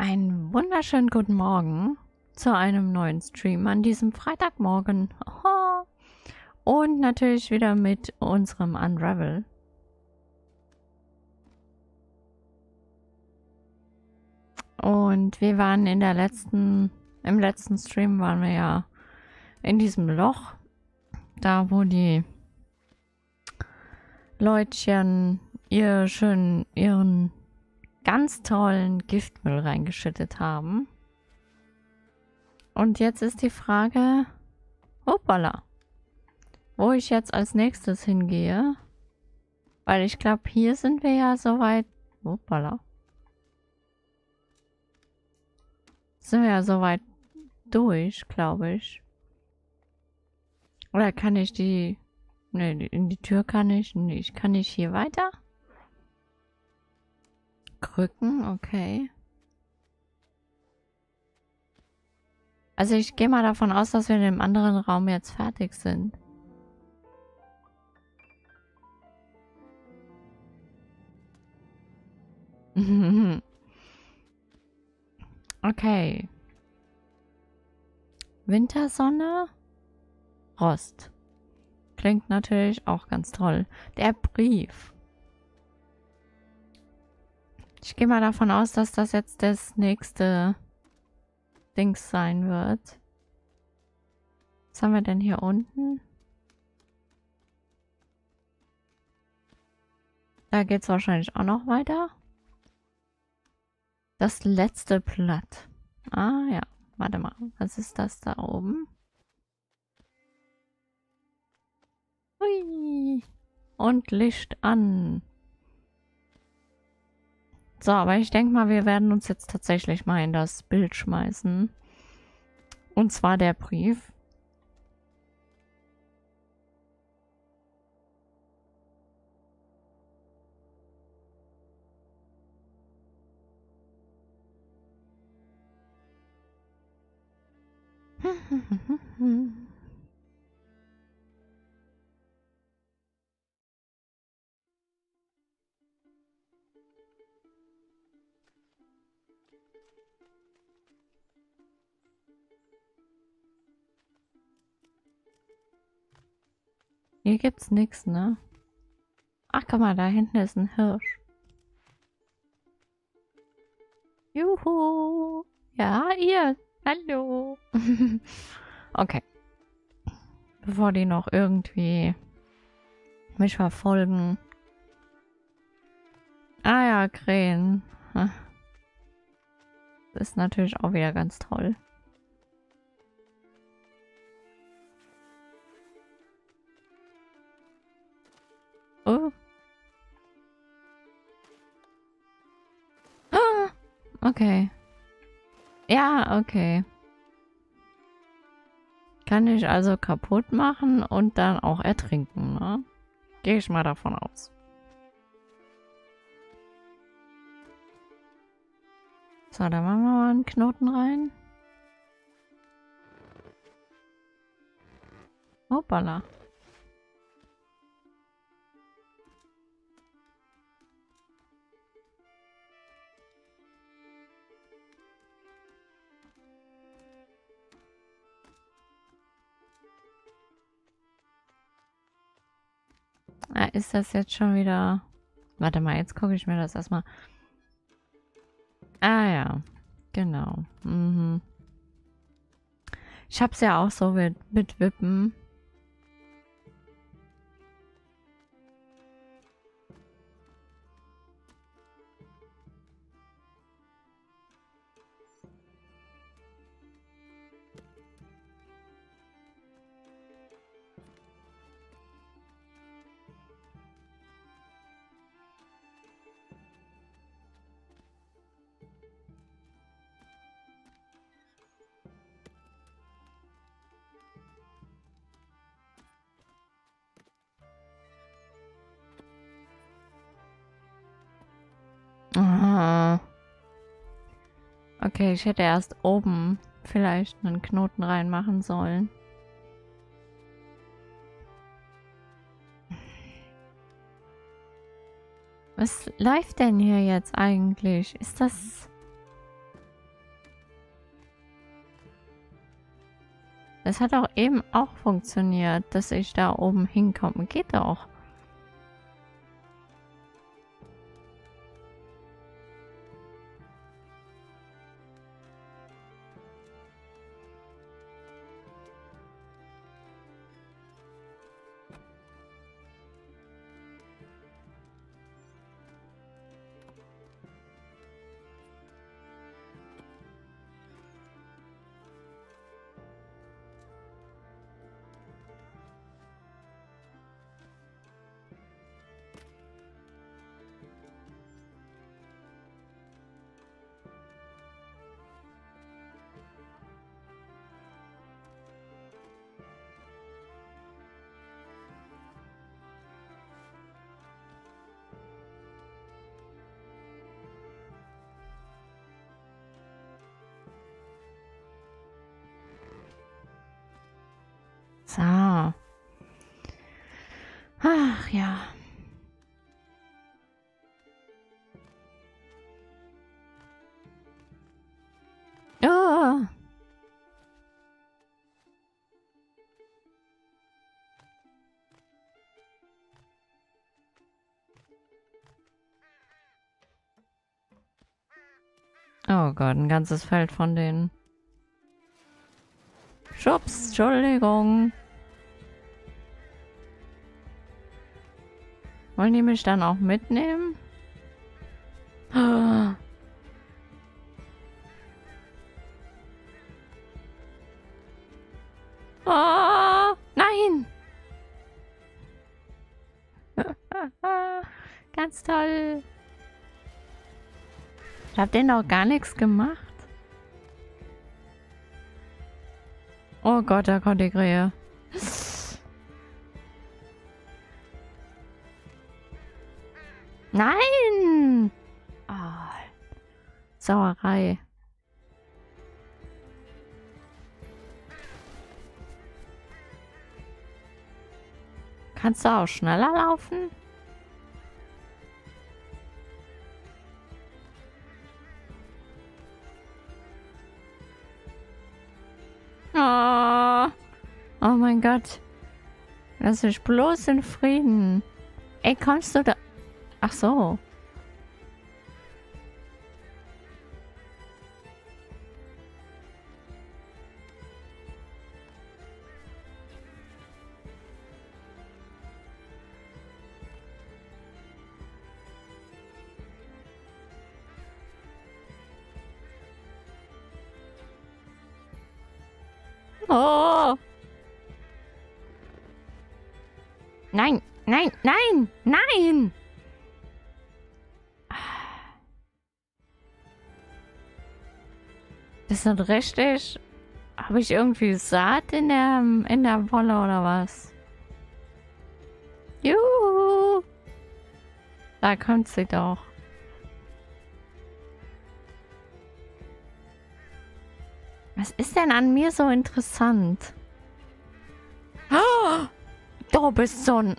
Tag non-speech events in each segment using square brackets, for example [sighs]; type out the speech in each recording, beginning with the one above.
Einen wunderschönen guten Morgen zu einem neuen Stream an diesem Freitagmorgen. Und natürlich wieder mit unserem Unravel. Und wir waren in der letzten, im letzten Stream waren wir ja in diesem Loch, da wo die Leutchen ihr schön ihren ganz tollen Giftmüll reingeschüttet haben. Und jetzt ist die Frage, hoppala, wo ich jetzt als nächstes hingehe. Weil ich glaube, hier sind wir ja soweit, hoppala. Sind wir ja soweit durch, glaube ich. Oder kann ich die... Ne, in die Tür kann ich nicht. Kann ich hier weiter? Krücken, okay. Also ich gehe mal davon aus, dass wir in dem anderen Raum jetzt fertig sind. [laughs] okay. Wintersonne, Rost. Klingt natürlich auch ganz toll. Der Brief. Ich gehe mal davon aus, dass das jetzt das nächste Dings sein wird. Was haben wir denn hier unten? Da geht es wahrscheinlich auch noch weiter. Das letzte Blatt. Ah ja, warte mal. Was ist das da oben? Hui. Und Licht an. So, aber ich denke mal, wir werden uns jetzt tatsächlich mal in das Bild schmeißen. Und zwar der Brief. [laughs] Hier gibt's nichts, ne? Ach, guck mal, da hinten ist ein Hirsch. Juhu. Ja, ihr. Hallo. [laughs] okay. Bevor die noch irgendwie mich verfolgen. Ah ja, Krähen. Das ist natürlich auch wieder ganz toll. Oh. Ah, okay. Ja, okay. Kann ich also kaputt machen und dann auch ertrinken, ne? Gehe ich mal davon aus. So, da machen wir mal einen Knoten rein. Hoppala. Ah, ist das jetzt schon wieder... Warte mal, jetzt gucke ich mir das erstmal... Ah ja, genau. Mhm. Ich hab's ja auch so mit, mit Wippen. Ich hätte erst oben vielleicht einen Knoten reinmachen sollen. Was läuft denn hier jetzt eigentlich? Ist das... Das hat auch eben auch funktioniert, dass ich da oben hinkomme. Geht doch. Oh Gott, ein ganzes Feld von denen. Schubs, Entschuldigung. Wollen die mich dann auch mitnehmen? Oh, Ich hab denen auch gar nichts gemacht. Oh Gott, da kommt die Krähe. Nein! Oh, Sauerei. Kannst du auch schneller laufen? Oh, oh mein Gott. Lass mich bloß in Frieden. Ey, kommst du da... Ach so. Das ist richtig. Habe ich irgendwie Saat in der, in der Wolle oder was? Juhu. Da kommt sie doch. Was ist denn an mir so interessant? Oh, du bist so ein...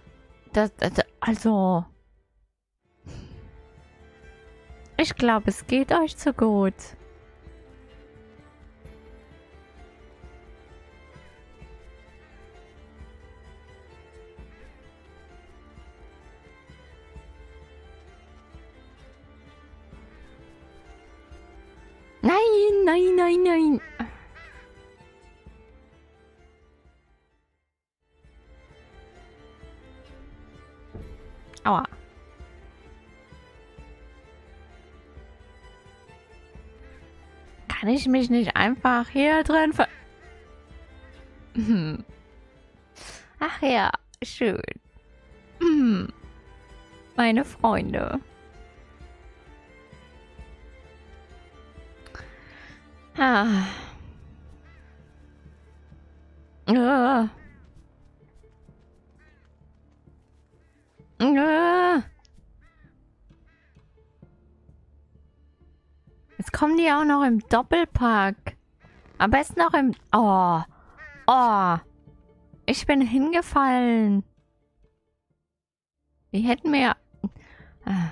Das, das, also... Ich glaube, es geht euch zu gut. Ich mich nicht einfach hier drin ver... Hm. Ach ja, schön. Hm. Meine Freunde. Ah. Kommen die auch noch im Doppelpack. Am besten noch im... Oh. Oh. Ich bin hingefallen. Die hätten mir... Ah.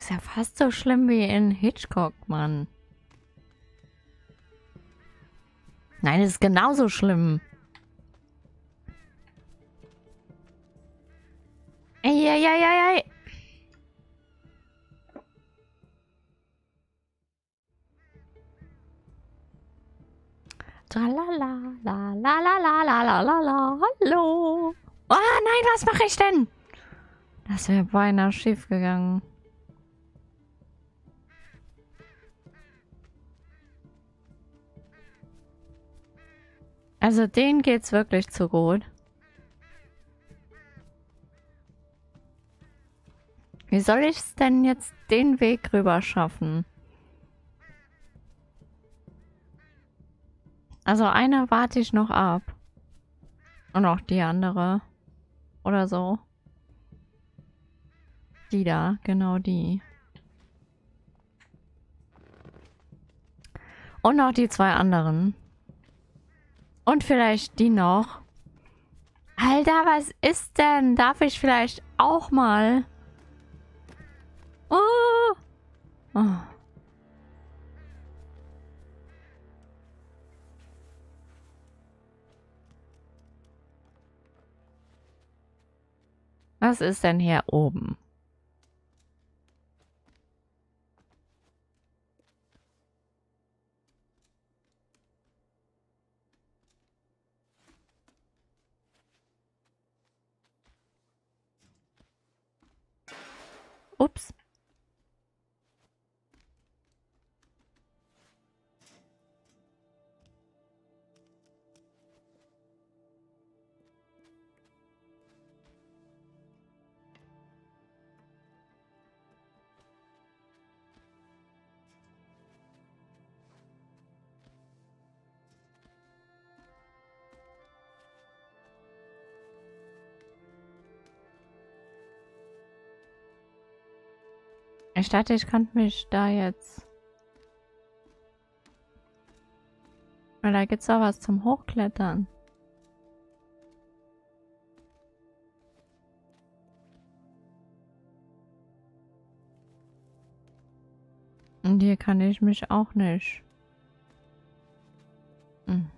Ist ja fast so schlimm wie in Hitchcock, Mann. Nein, es ist genauso schlimm. Eieieiei. Tralala, la la la la la la la la, hallo. Oh nein, was mache ich denn? Das wäre beinahe schief gegangen. Also denen geht's wirklich zu gut. Wie soll ich es denn jetzt den Weg rüber schaffen? Also eine warte ich noch ab. Und auch die andere. Oder so. Die da, genau die. Und auch die zwei anderen. Und vielleicht die noch. Alter, was ist denn? Darf ich vielleicht auch mal... Oh. oh. Was ist denn hier oben? Ups. Ich dachte, ich könnte mich da jetzt... Weil da gibt's auch was zum Hochklettern. Und hier kann ich mich auch nicht. Hm.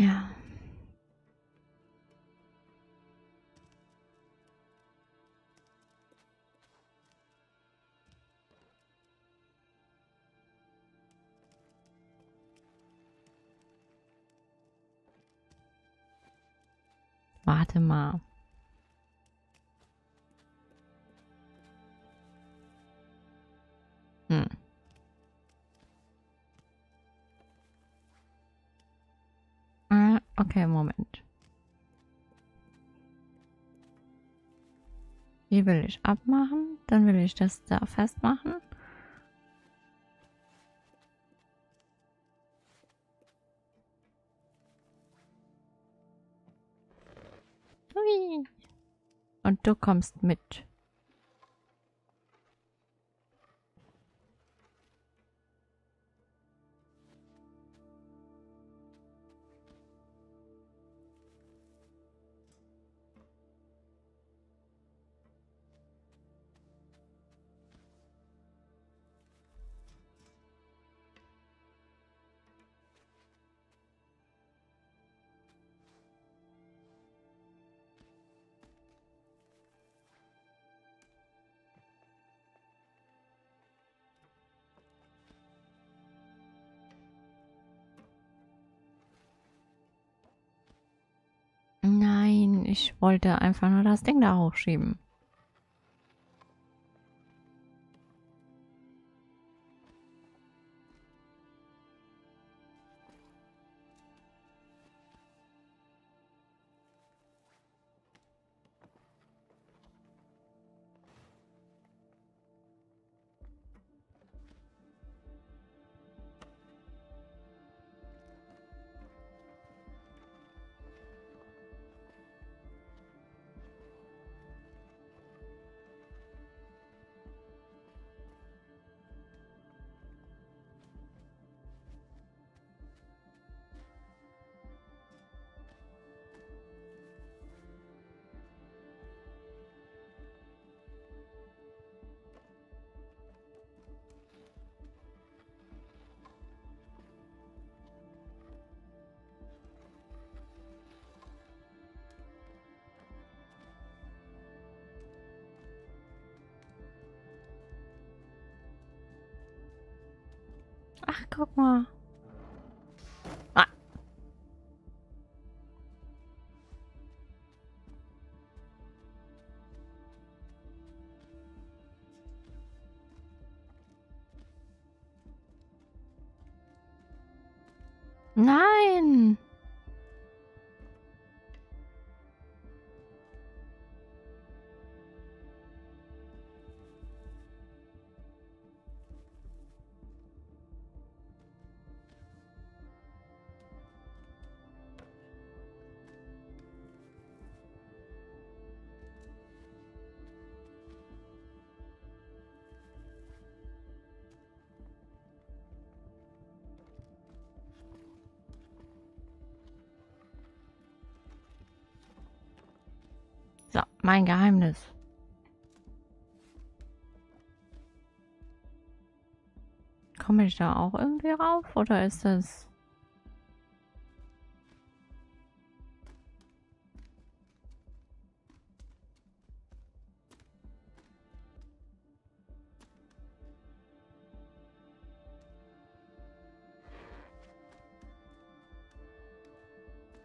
Ja. Warte mal. Okay, Moment. Hier will ich abmachen. Dann will ich das da festmachen. Und du kommst mit. Wollte einfach nur das Ding da hochschieben. Nein. Mein Geheimnis. Komme ich da auch irgendwie rauf oder ist das...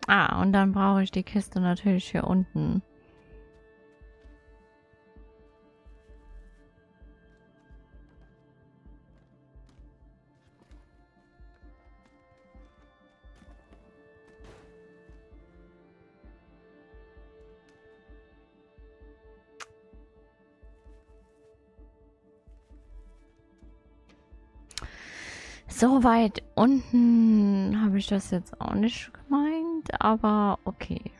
Ah, und dann brauche ich die Kiste natürlich hier unten. So weit unten habe ich das jetzt auch nicht gemeint, aber okay.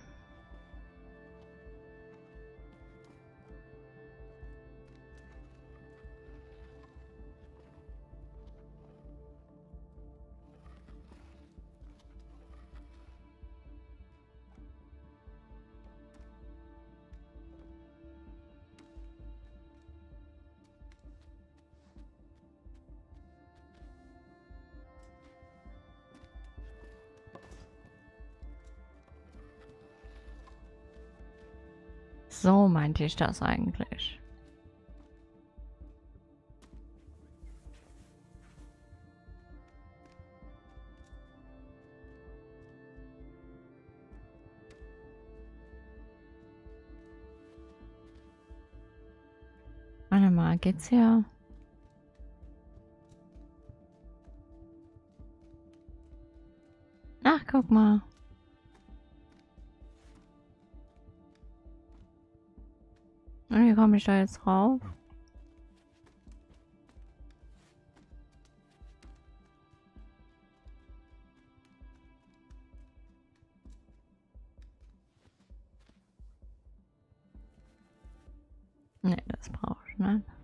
Meinte ich das eigentlich. Warte mal, geht's hier? Ach, guck mal. Komme ich da jetzt rauf? Ne, das brauche ich nicht.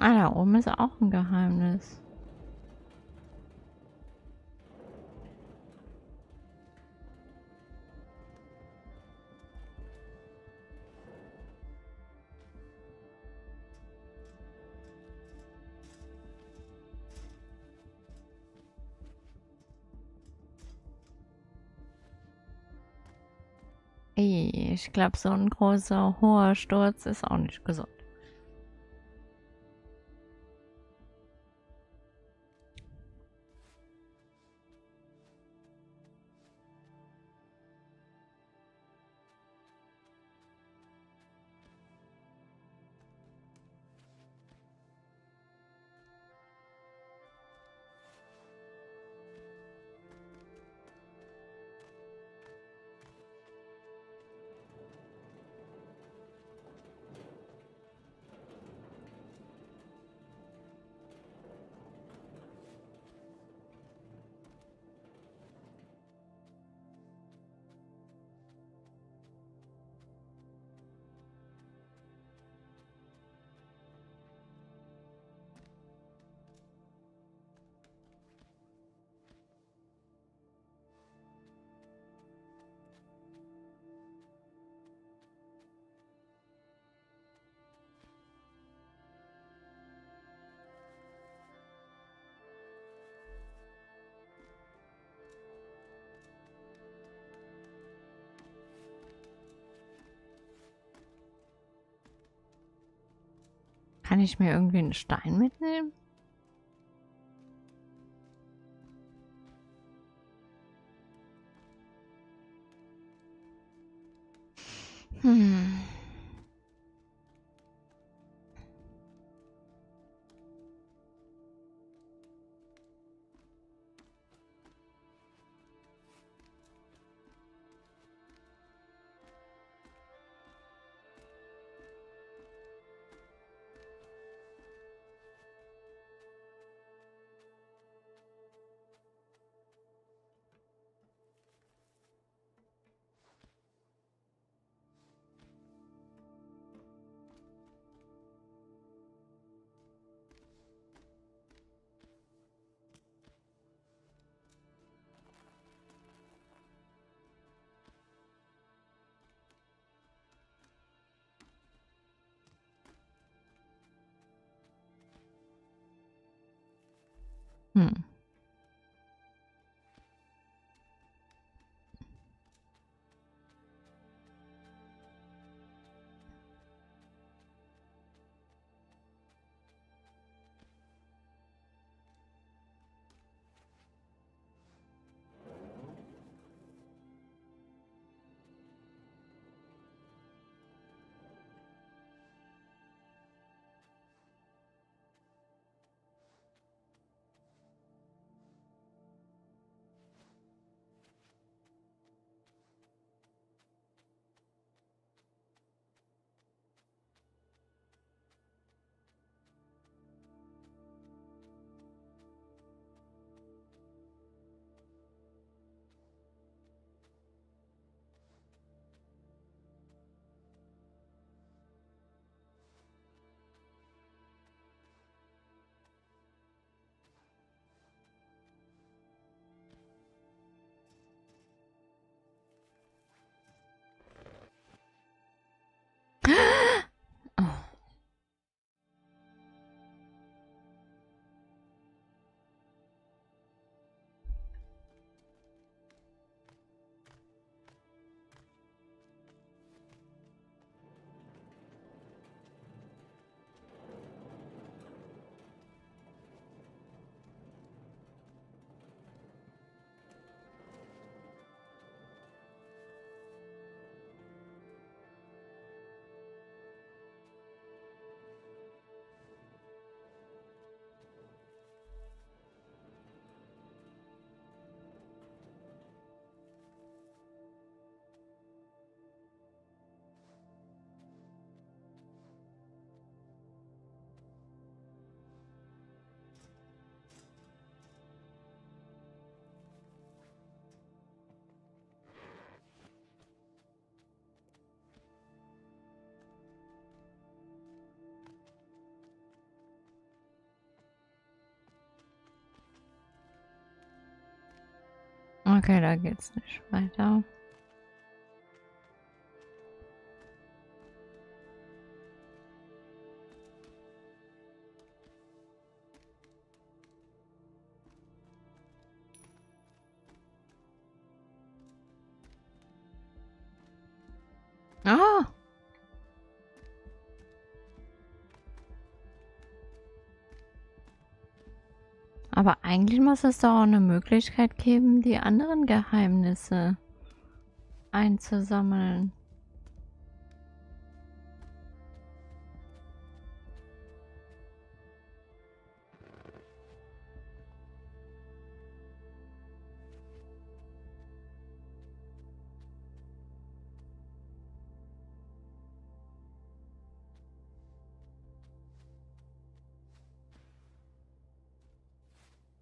Ah, da oben ist auch ein Geheimnis. Ich glaube, so ein großer, hoher Sturz ist auch nicht gesund. Ich mir irgendwie einen Stein mitnehmen? Hm. Okay, da geht's nicht weiter. Aber eigentlich muss es doch auch eine Möglichkeit geben, die anderen Geheimnisse einzusammeln.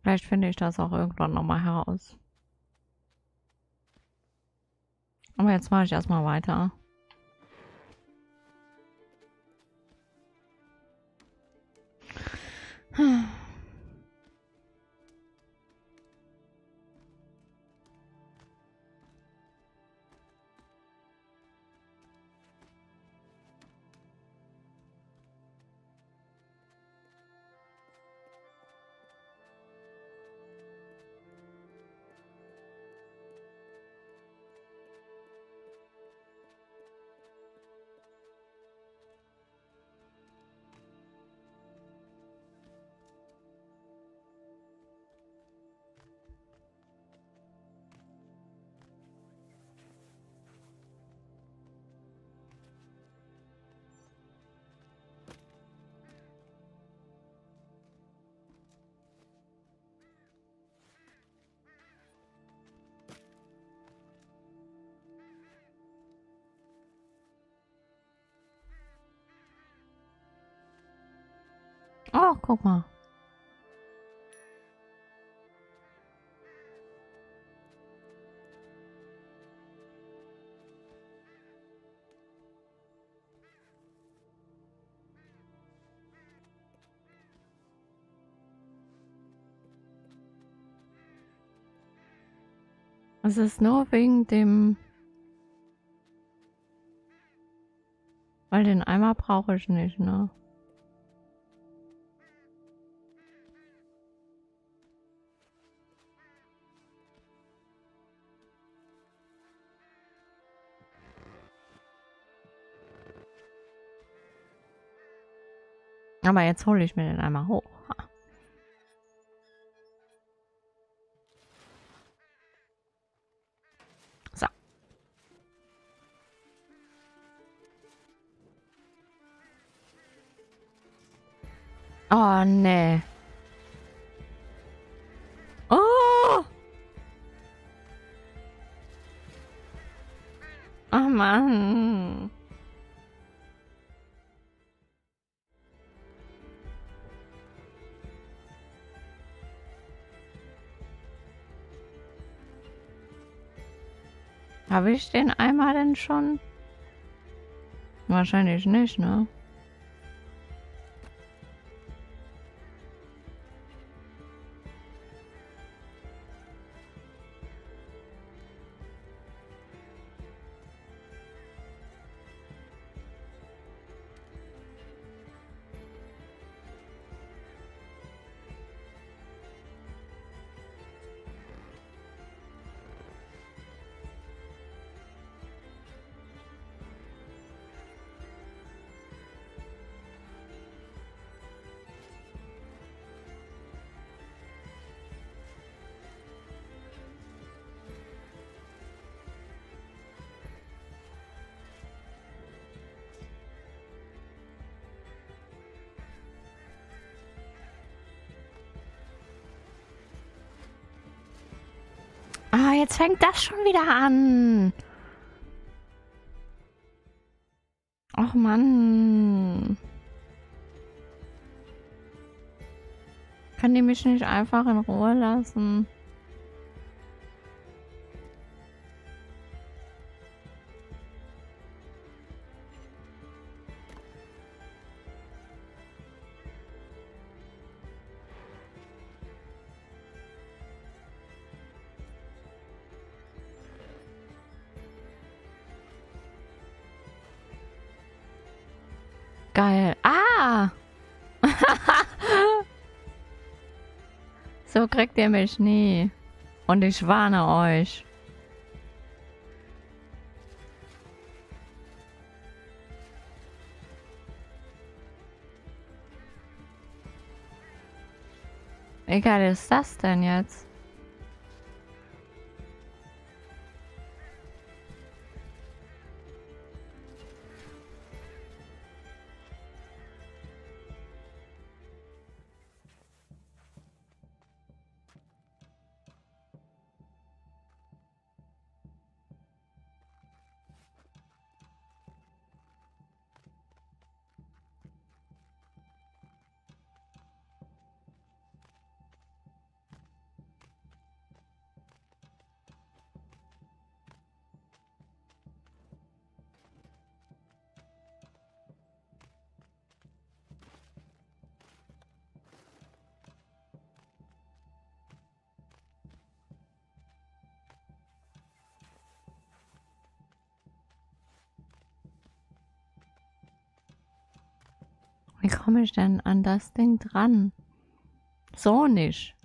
Vielleicht finde ich das auch irgendwann nochmal heraus. Aber jetzt mache ich erstmal weiter. Hm. Guck mal. Es ist nur wegen dem... Weil den Eimer brauche ich nicht, ne? Aber jetzt hole ich mir den einmal hoch. Oh, nee. Oh! Oh, Mann. Habe ich den einmal denn schon? Wahrscheinlich nicht, ne? Jetzt fängt das schon wieder an. Ach Mann. Kann die mich nicht einfach in Ruhe lassen? So kriegt ihr mich nie. Und ich warne euch. Geil ist das denn jetzt? Komme ich denn an das Ding dran? So nicht.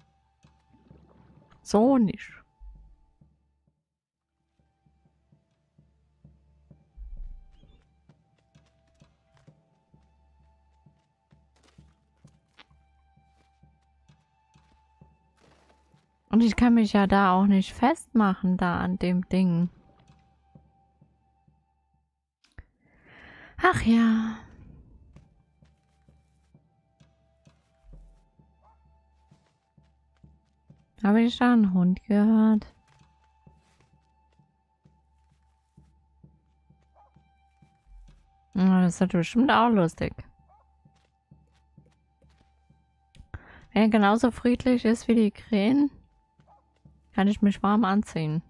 So nicht. Und ich kann mich ja da auch nicht festmachen, da an dem Ding. Ach ja. Habe ich da einen Hund gehört? Das ist bestimmt auch lustig. Wenn er genauso friedlich ist wie die Krähen, kann ich mich warm anziehen.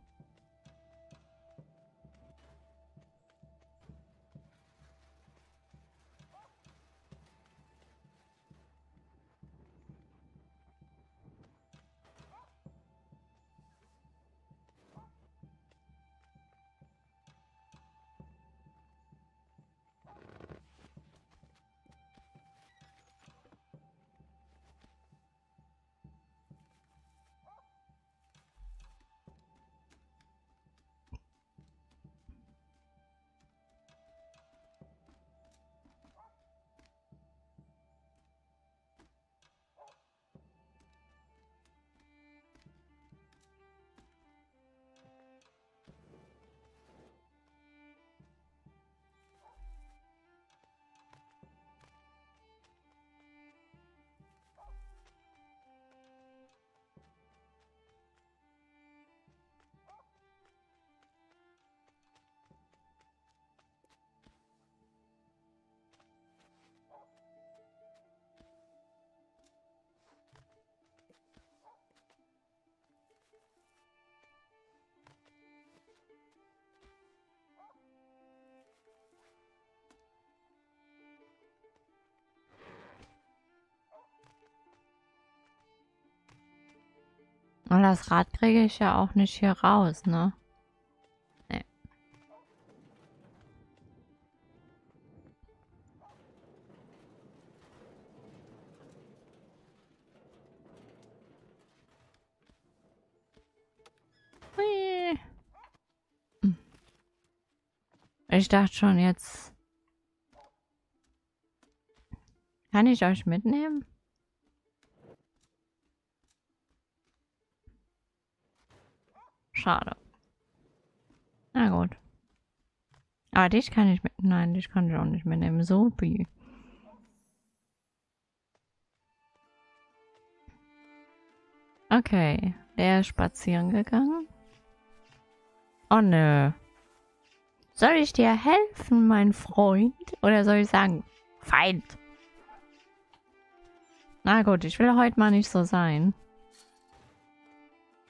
Das Rad kriege ich ja auch nicht hier raus, ne? Ich dachte schon jetzt... Kann ich euch mitnehmen? Schade. Na gut. Aber dich kann ich mit. Nein, dich kann ich auch nicht mitnehmen. So wie. Okay. Der ist spazieren gegangen. Oh nö. Soll ich dir helfen, mein Freund? Oder soll ich sagen, Feind? Na gut, ich will heute mal nicht so sein.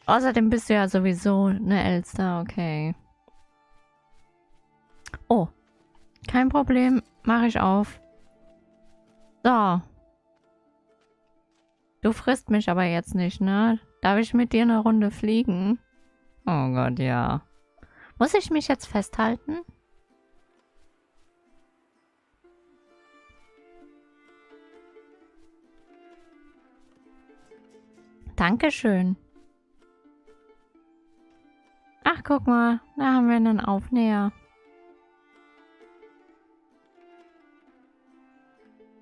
Außerdem bist du ja sowieso eine Elster, okay. Oh. Kein Problem, mache ich auf. So. Du frisst mich aber jetzt nicht, ne? Darf ich mit dir eine Runde fliegen? Oh Gott, ja. Muss ich mich jetzt festhalten? Dankeschön. Ach, guck mal, da haben wir einen Aufnäher.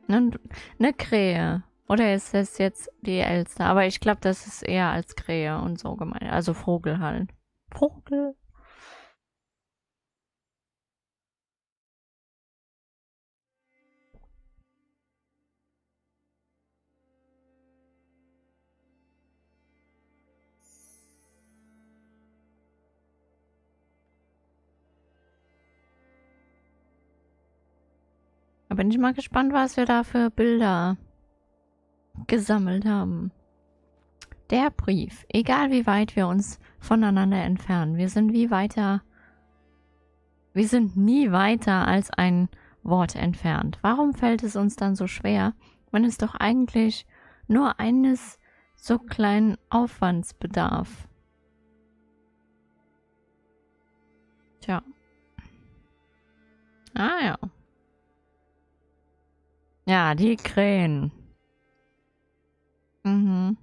Eine, Krähe. Oder ist das jetzt die Elster? Aber ich glaube, das ist eher als Krähe und so gemeint. Also Vogel halt. Vogel. Da bin ich mal gespannt, was wir da für Bilder gesammelt haben. Der Brief. Egal wie weit wir uns voneinander entfernen, wir sind wie weiter. Wir sind nie weiter als ein Wort entfernt. Warum fällt es uns dann so schwer, wenn es doch eigentlich nur eines so kleinen Aufwands bedarf? Tja. Ah ja. Ja, die Krähen. Mhm.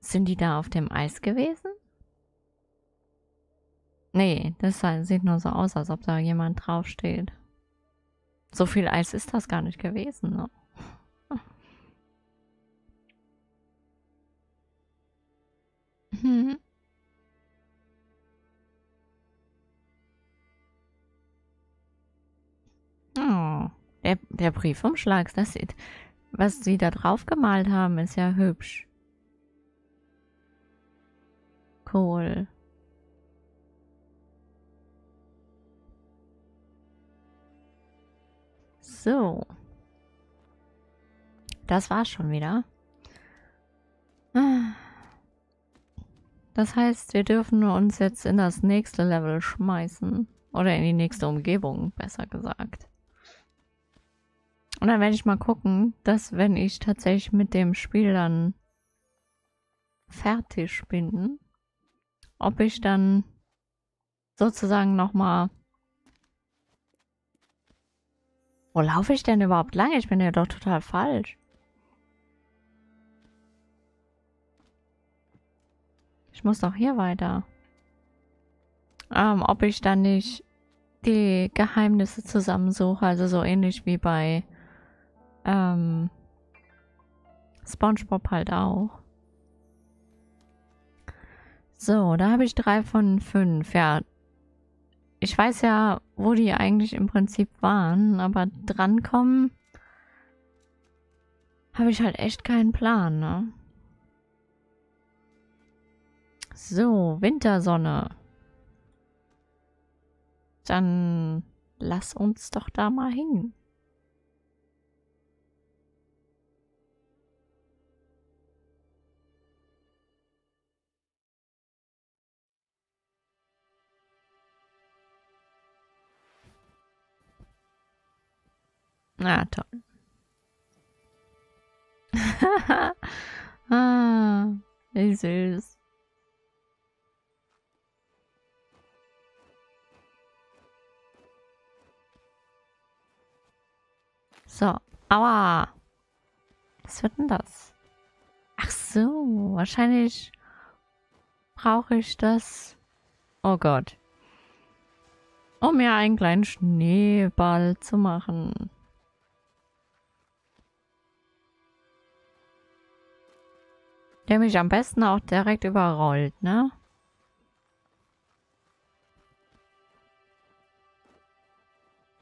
Sind die da auf dem Eis gewesen? Nee, das sieht nur so aus, als ob da jemand draufsteht. So viel Eis ist das gar nicht gewesen, ne? [laughs] Mhm. Oh, der, der Briefumschlag, das sieht, was sie da drauf gemalt haben, ist ja hübsch. Cool. So. Das war's schon wieder. Das heißt, wir dürfen uns jetzt in das nächste Level schmeißen. Oder in die nächste Umgebung, besser gesagt. Und dann werde ich mal gucken, dass wenn ich tatsächlich mit dem Spiel dann fertig bin, ob ich dann sozusagen nochmal... Wo laufe ich denn überhaupt lang? Ich bin ja doch total falsch. Ich muss doch hier weiter. Ähm, ob ich dann nicht die Geheimnisse zusammensuche, also so ähnlich wie bei ähm, SpongeBob halt auch. So, da habe ich drei von fünf. Ja, ich weiß ja, wo die eigentlich im Prinzip waren, aber drankommen habe ich halt echt keinen Plan, ne? So, Wintersonne. Dann lass uns doch da mal hin. Na, toll. [laughs] ah, wie süß. So, aua. Was wird denn das? Ach so, wahrscheinlich brauche ich das. Oh Gott. Um mir einen kleinen Schneeball zu machen. Der mich am besten auch direkt überrollt, ne?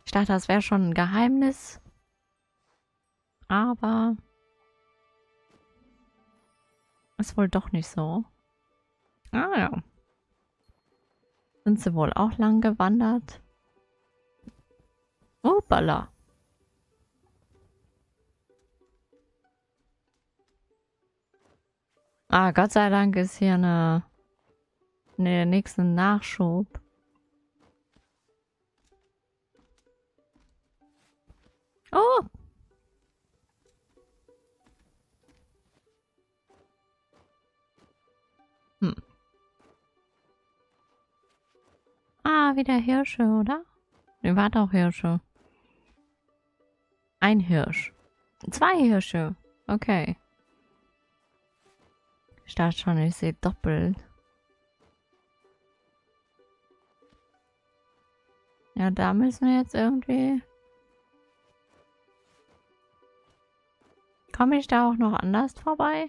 Ich dachte, das wäre schon ein Geheimnis. Aber ist wohl doch nicht so. Ah ja. Sind sie wohl auch lang gewandert? Uppala. Ah, Gott sei Dank ist hier eine, eine nächste Nachschub. Oh! Hm. Ah, wieder Hirsche, oder? Ne, war doch Hirsche. Ein Hirsch. Zwei Hirsche. Okay. Ich dachte schon, ich sehe doppelt. Ja, da müssen wir jetzt irgendwie... Komme ich da auch noch anders vorbei?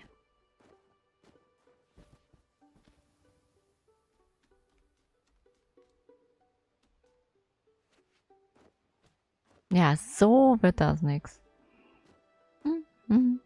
Ja, so wird das nichts. Hm, hm,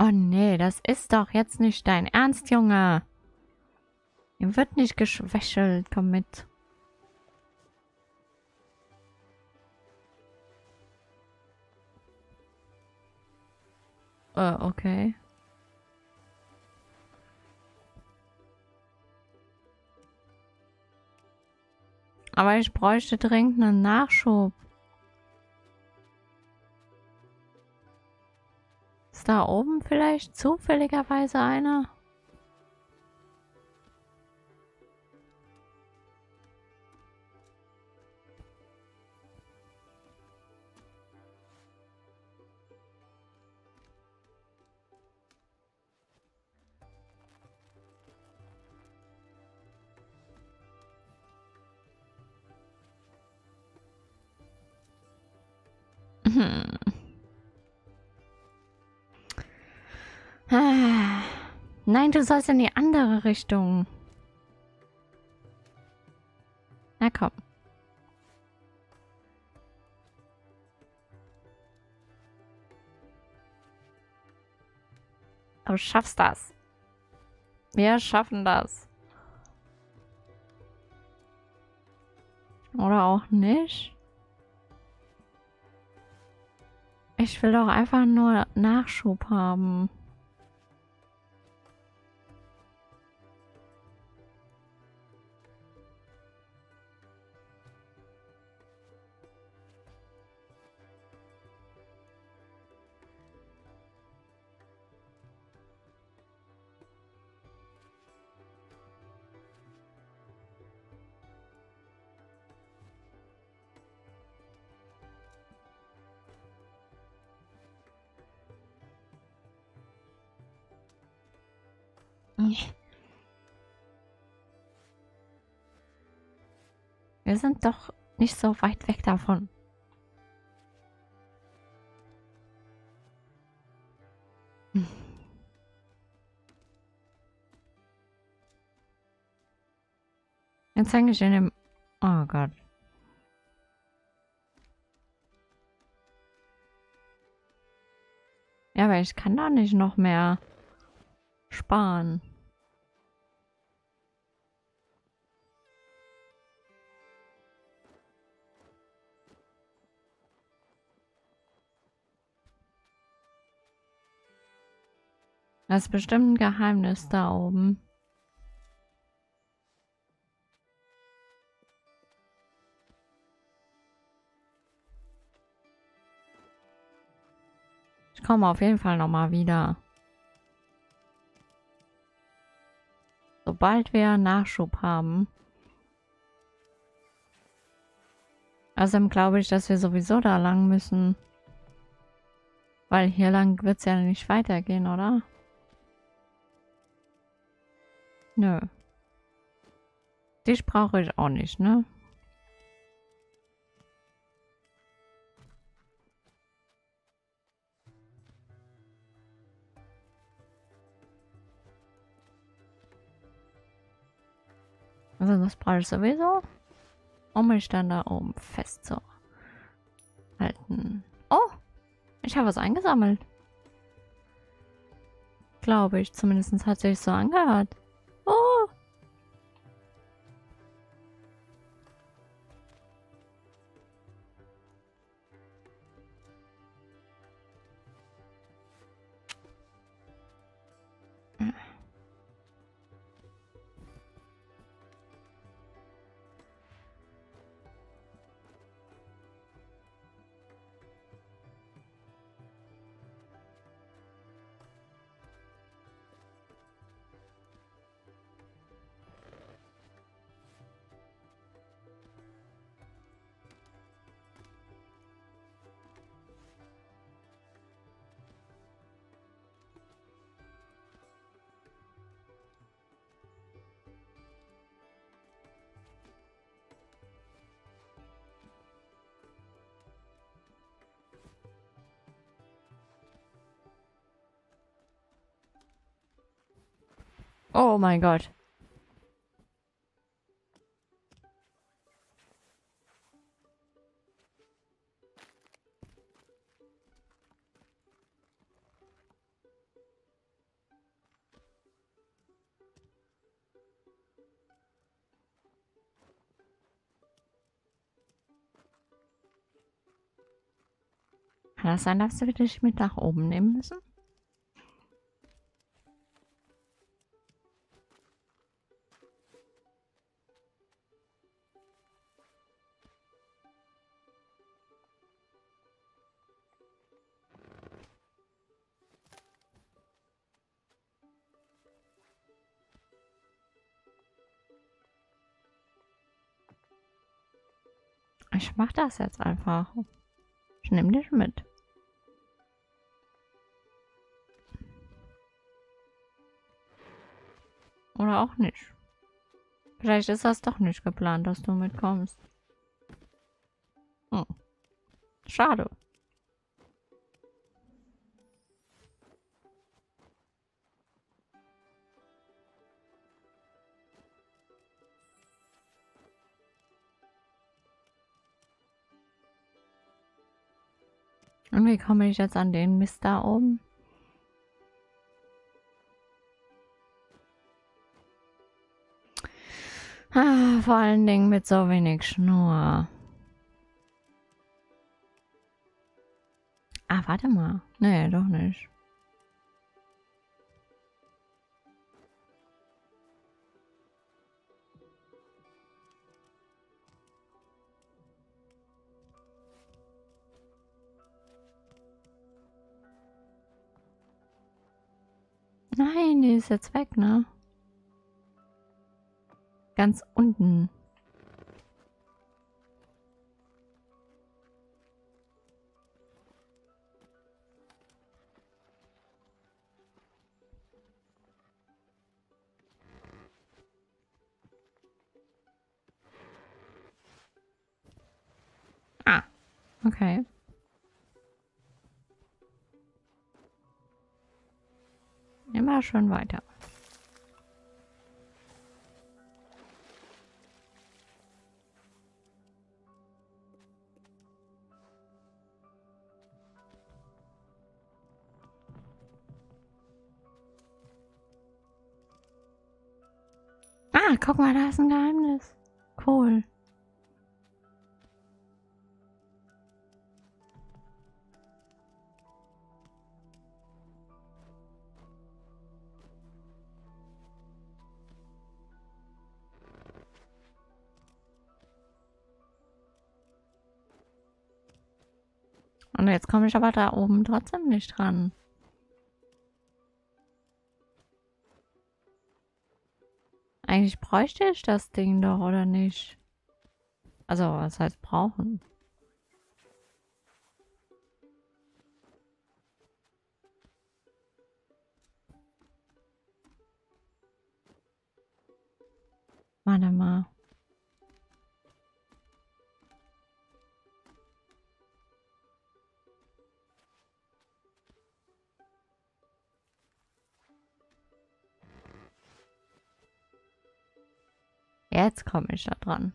Oh nee, das ist doch jetzt nicht dein Ernst, Junge. Ihr wird nicht geschwächelt, komm mit. Äh, okay. Aber ich bräuchte dringend einen Nachschub. Ist da oben vielleicht zufälligerweise einer? Hm. Nein, du sollst in die andere Richtung. Na komm. Du schaffst das. Wir schaffen das. Oder auch nicht. Ich will doch einfach nur Nachschub haben. [laughs] Wir sind doch nicht so weit weg davon. [laughs] Jetzt hänge ich in dem... Oh Gott. Ja, aber ich kann da nicht noch mehr sparen. Das ist bestimmt ein Geheimnis da oben. Ich komme auf jeden Fall nochmal wieder. Sobald wir Nachschub haben. Also glaube ich, dass wir sowieso da lang müssen. Weil hier lang wird es ja nicht weitergehen, oder? Nö. Dich brauche ich auch nicht, ne? Also das brauche ich sowieso, um mich dann da oben festzuhalten. Oh, ich habe was eingesammelt. Glaube ich, zumindest hat sich so angehört. Oh. Oh mein Gott. Kann das sein, dass wir dich mit nach oben nehmen müssen? Ich mach das jetzt einfach. Ich nehme dich mit. Oder auch nicht. Vielleicht ist das doch nicht geplant, dass du mitkommst. Hm. Schade. Und wie komme ich jetzt an den Mist da oben? Ah, vor allen Dingen mit so wenig Schnur. Ah, warte mal. Nee, doch nicht. Nein, die ist jetzt weg, ne? Ganz unten. Ah, okay. Immer schon weiter. Ah, guck mal, da ist ein Geheimnis. Cool. Und jetzt komme ich aber da oben trotzdem nicht dran. Eigentlich bräuchte ich das Ding doch, oder nicht? Also, was heißt brauchen? Warte mal. Jetzt komme ich da dran.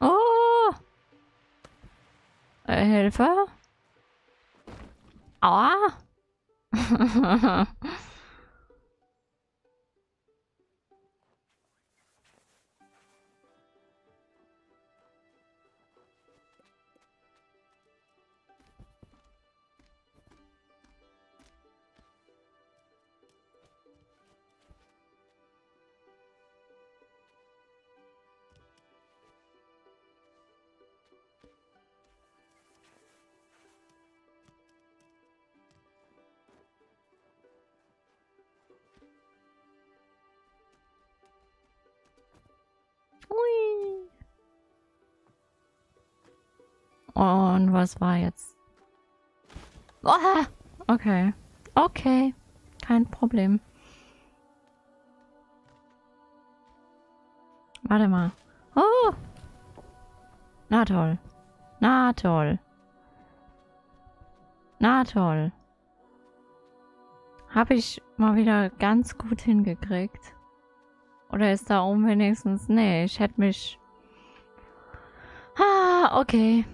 Oh! Äh, Hilfe? Aua! [laughs] Und was war jetzt? Oh, okay. Okay. Kein Problem. Warte mal. Oh! Na toll. Na toll. Na toll. Habe ich mal wieder ganz gut hingekriegt. Oder ist da oben wenigstens... Nee, ich hätte mich... Ah, okay.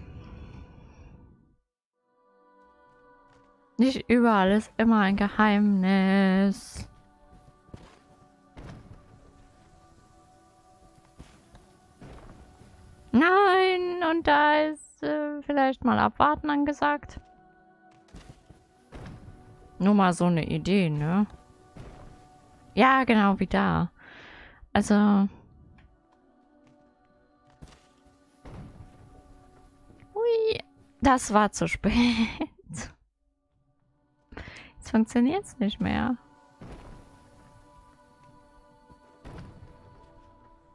Nicht überall ist immer ein Geheimnis. Nein, und da ist äh, vielleicht mal abwarten angesagt. Nur mal so eine Idee, ne? Ja, genau, wie da. Also... Ui, das war zu spät. [laughs] Jetzt funktioniert es nicht mehr.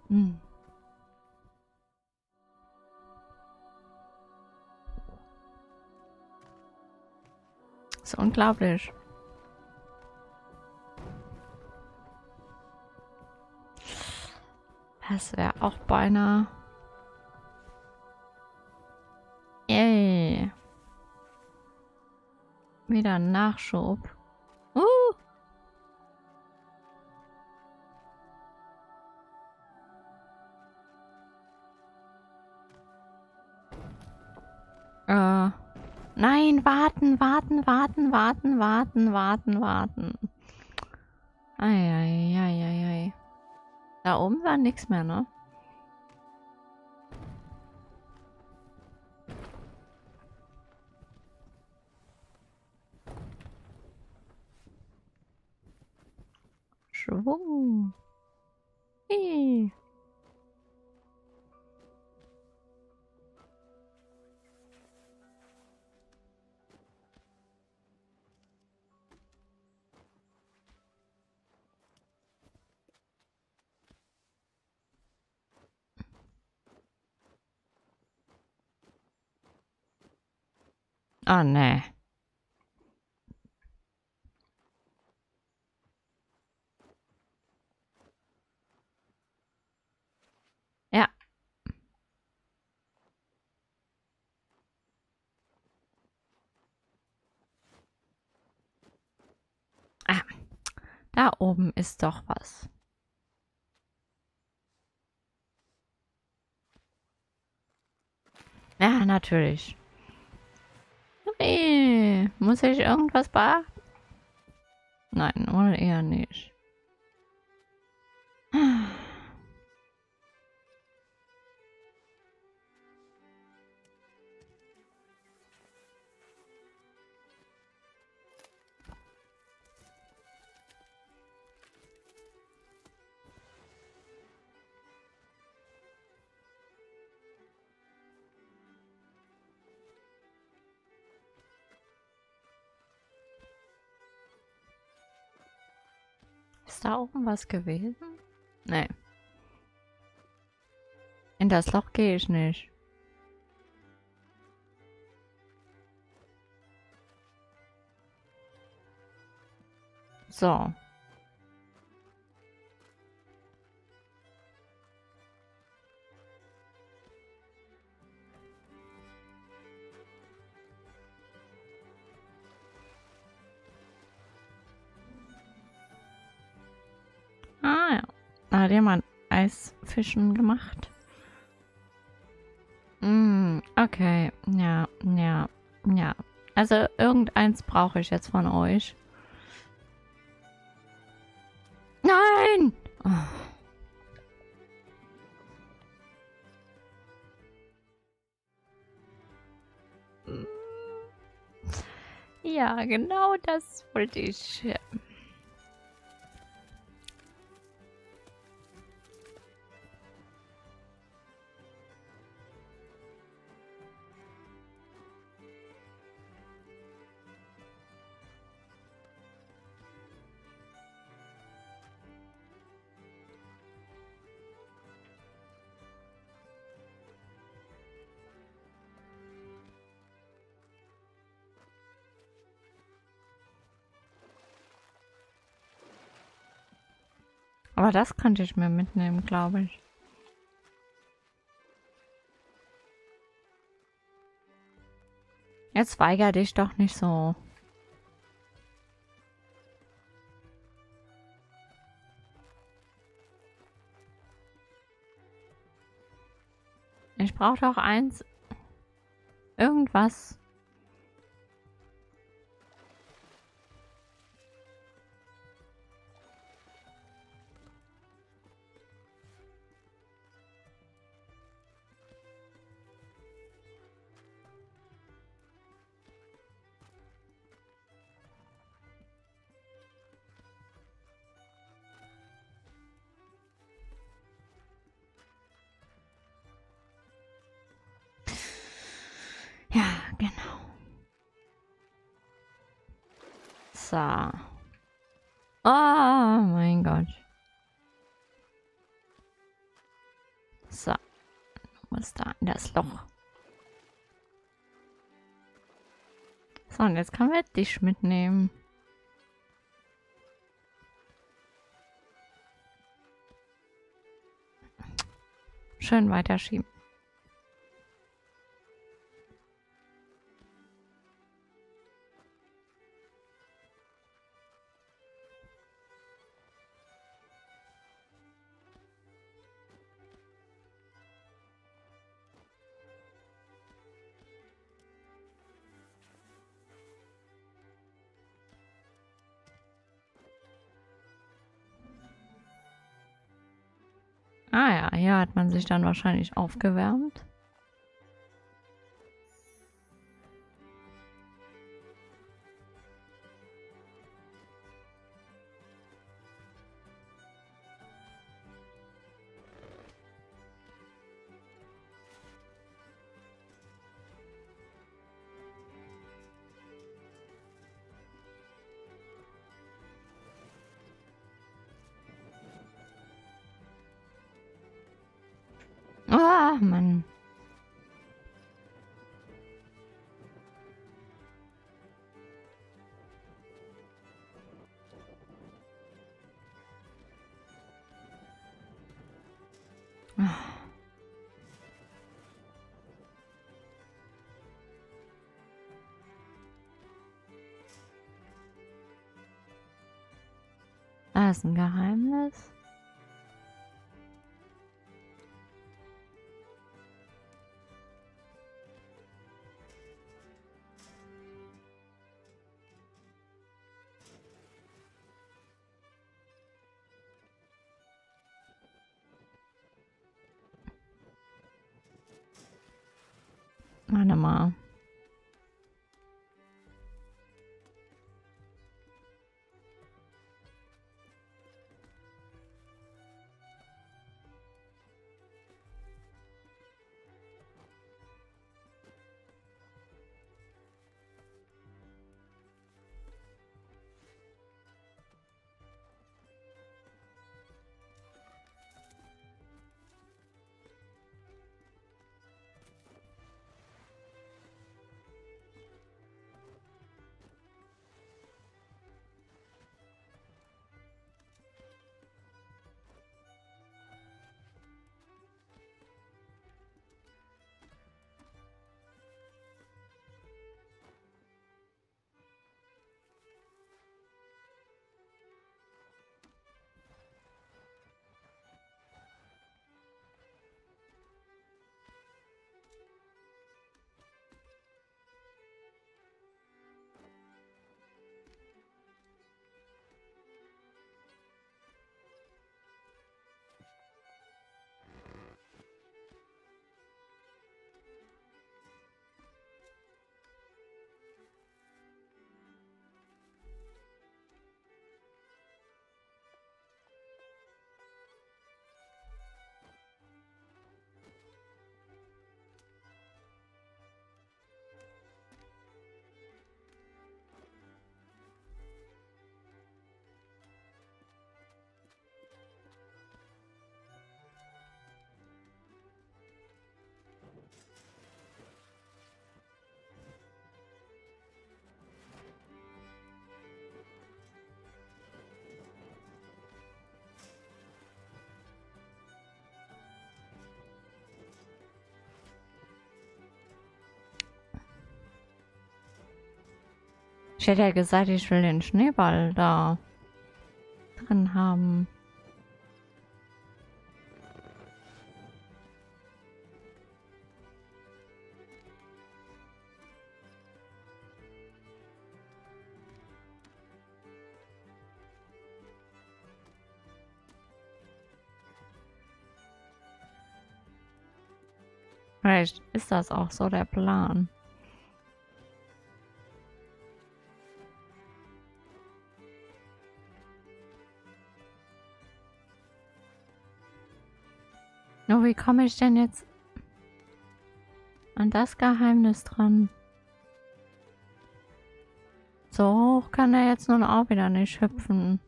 Hm. Ist unglaublich. Das wäre auch beinahe. Yay. Wieder ein Nachschub. Uh. Äh. Nein, warten, warten, warten, warten, warten, warten, warten. Eieieiei. Da oben war nichts mehr, ne? Schwung. Hey. Ah, nee. Ja. Ah, oben ist doch was. Ja, natürlich. Hey, muss ich irgendwas beachten? Nein, wohl eher nicht. Da oben was gewesen? Nee. In das Loch gehe ich nicht. So. Da hat jemand Eisfischen gemacht. Mm, okay. Ja, ja, ja. Also irgendeins brauche ich jetzt von euch. Nein! Oh. Ja, genau das wollte ich. Aber das könnte ich mir mitnehmen, glaube ich. Jetzt weigere dich doch nicht so. Ich brauche doch eins. Irgendwas. Wasser. Oh mein Gott. So. Du musst da in das Loch. So, und jetzt können wir dich mitnehmen. Schön weiterschieben. Ah ja, hier hat man sich dann wahrscheinlich aufgewärmt. Mann. Da ist ein Geheimnis. Ich hätte ja gesagt, ich will den Schneeball da drin haben. Vielleicht ist das auch so der Plan. Komme ich denn jetzt an das Geheimnis dran? So hoch kann er jetzt nun auch wieder nicht hüpfen.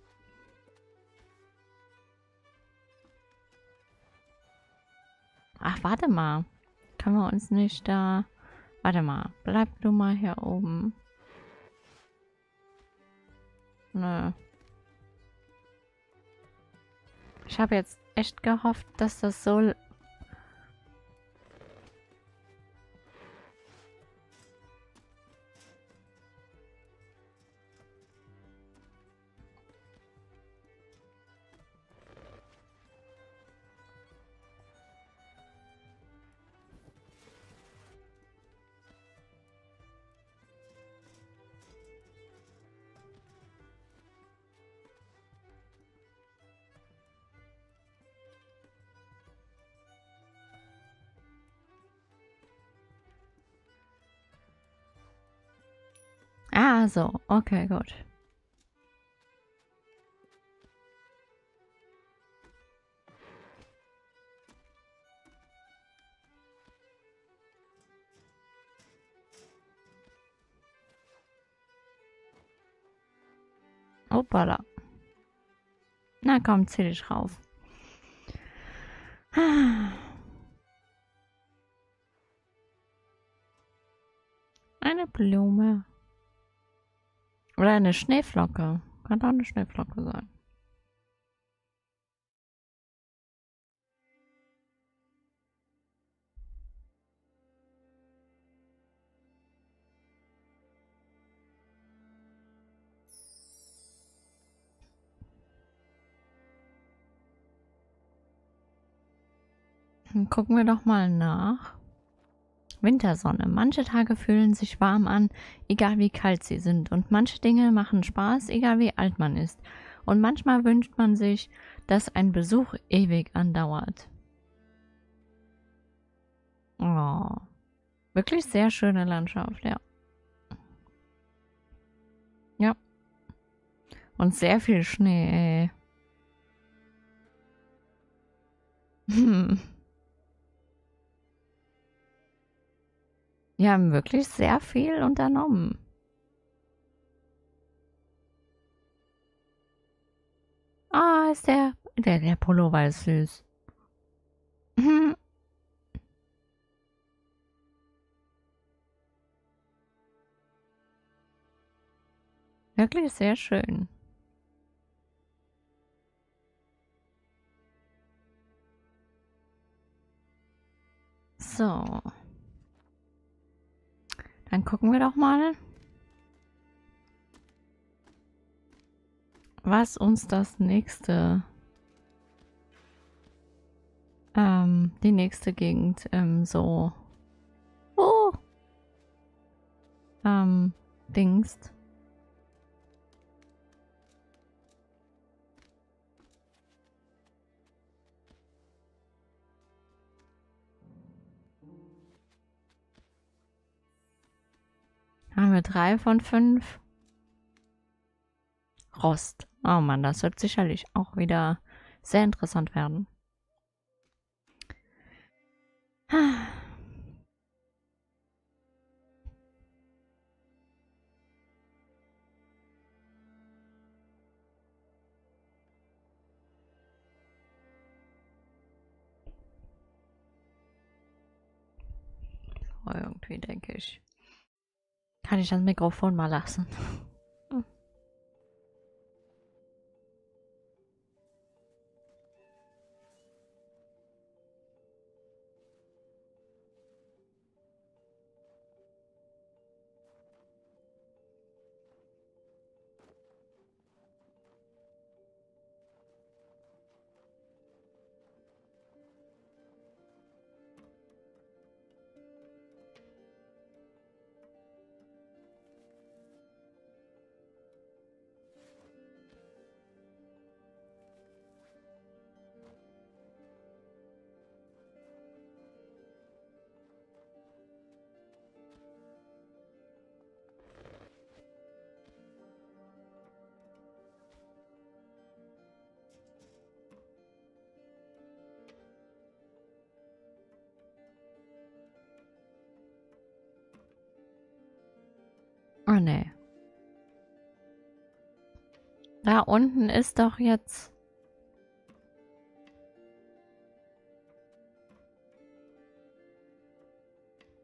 Ach, warte mal. Können wir uns nicht da... Warte mal, bleib du mal hier oben. Nö. Ich habe jetzt echt gehofft, dass das so so. Okay, gut. Hoppala. Na komm, zieh dich rauf. Eine Blume. Oder eine Schneeflocke. Kann auch eine Schneeflocke sein. Dann gucken wir doch mal nach. Wintersonne. Manche Tage fühlen sich warm an, egal wie kalt sie sind. Und manche Dinge machen Spaß, egal wie alt man ist. Und manchmal wünscht man sich, dass ein Besuch ewig andauert. Oh. Wirklich sehr schöne Landschaft, ja. Ja. Und sehr viel Schnee, ey. [laughs] Hm. Die haben wirklich sehr viel unternommen. Ah, ist der, der, der Pullover ist süß. [laughs] Wirklich sehr schön. So. Dann gucken wir doch mal, was uns das nächste, ähm, die nächste Gegend ähm, so, oh, ähm, dingst. Haben wir drei von fünf. Rost. Oh Mann, das wird sicherlich auch wieder sehr interessant werden. [sighs] Irgendwie denke ich. Kann ich das Mikrofon mal lassen? [laughs] Da unten ist doch jetzt...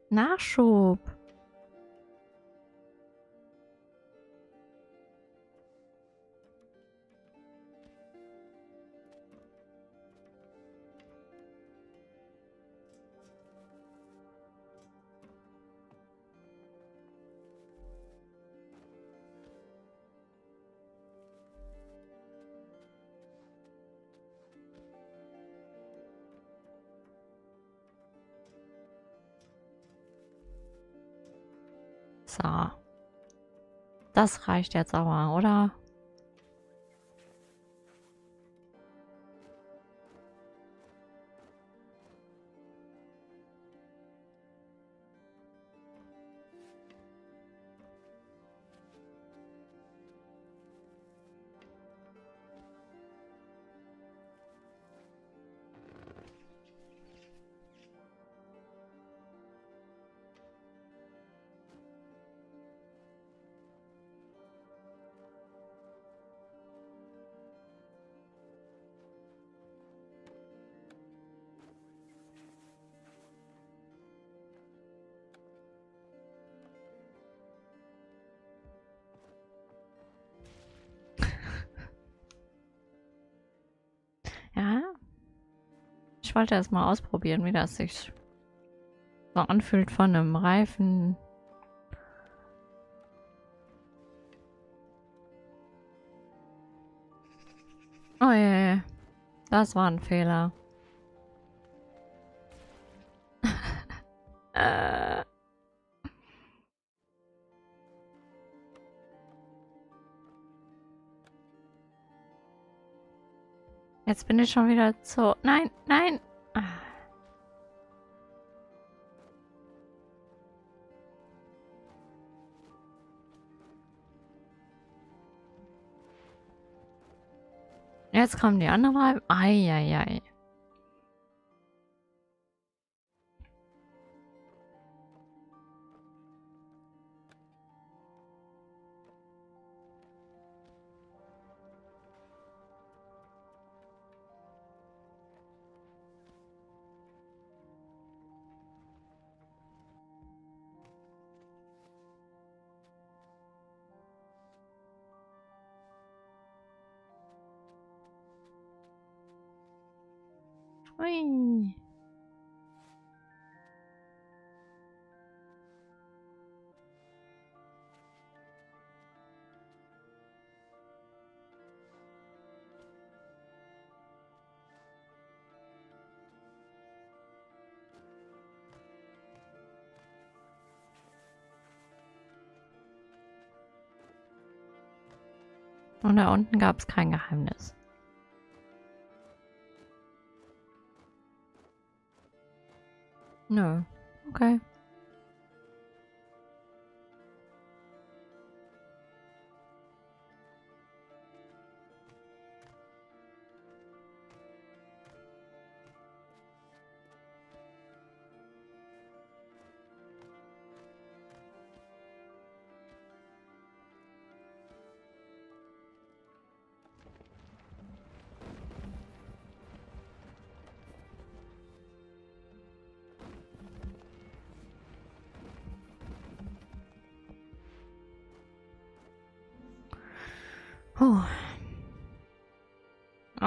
Nachschub. Das reicht jetzt aber, oder? Ich wollte erst mal ausprobieren, wie das sich so anfühlt von einem Reifen. Oh je, das war ein Fehler. Jetzt bin ich schon wieder zu... Nein, nein. Ah. Jetzt kommen die anderen. Eieiei. Ui. Und da unten gab es kein Geheimnis. Nö. Okay.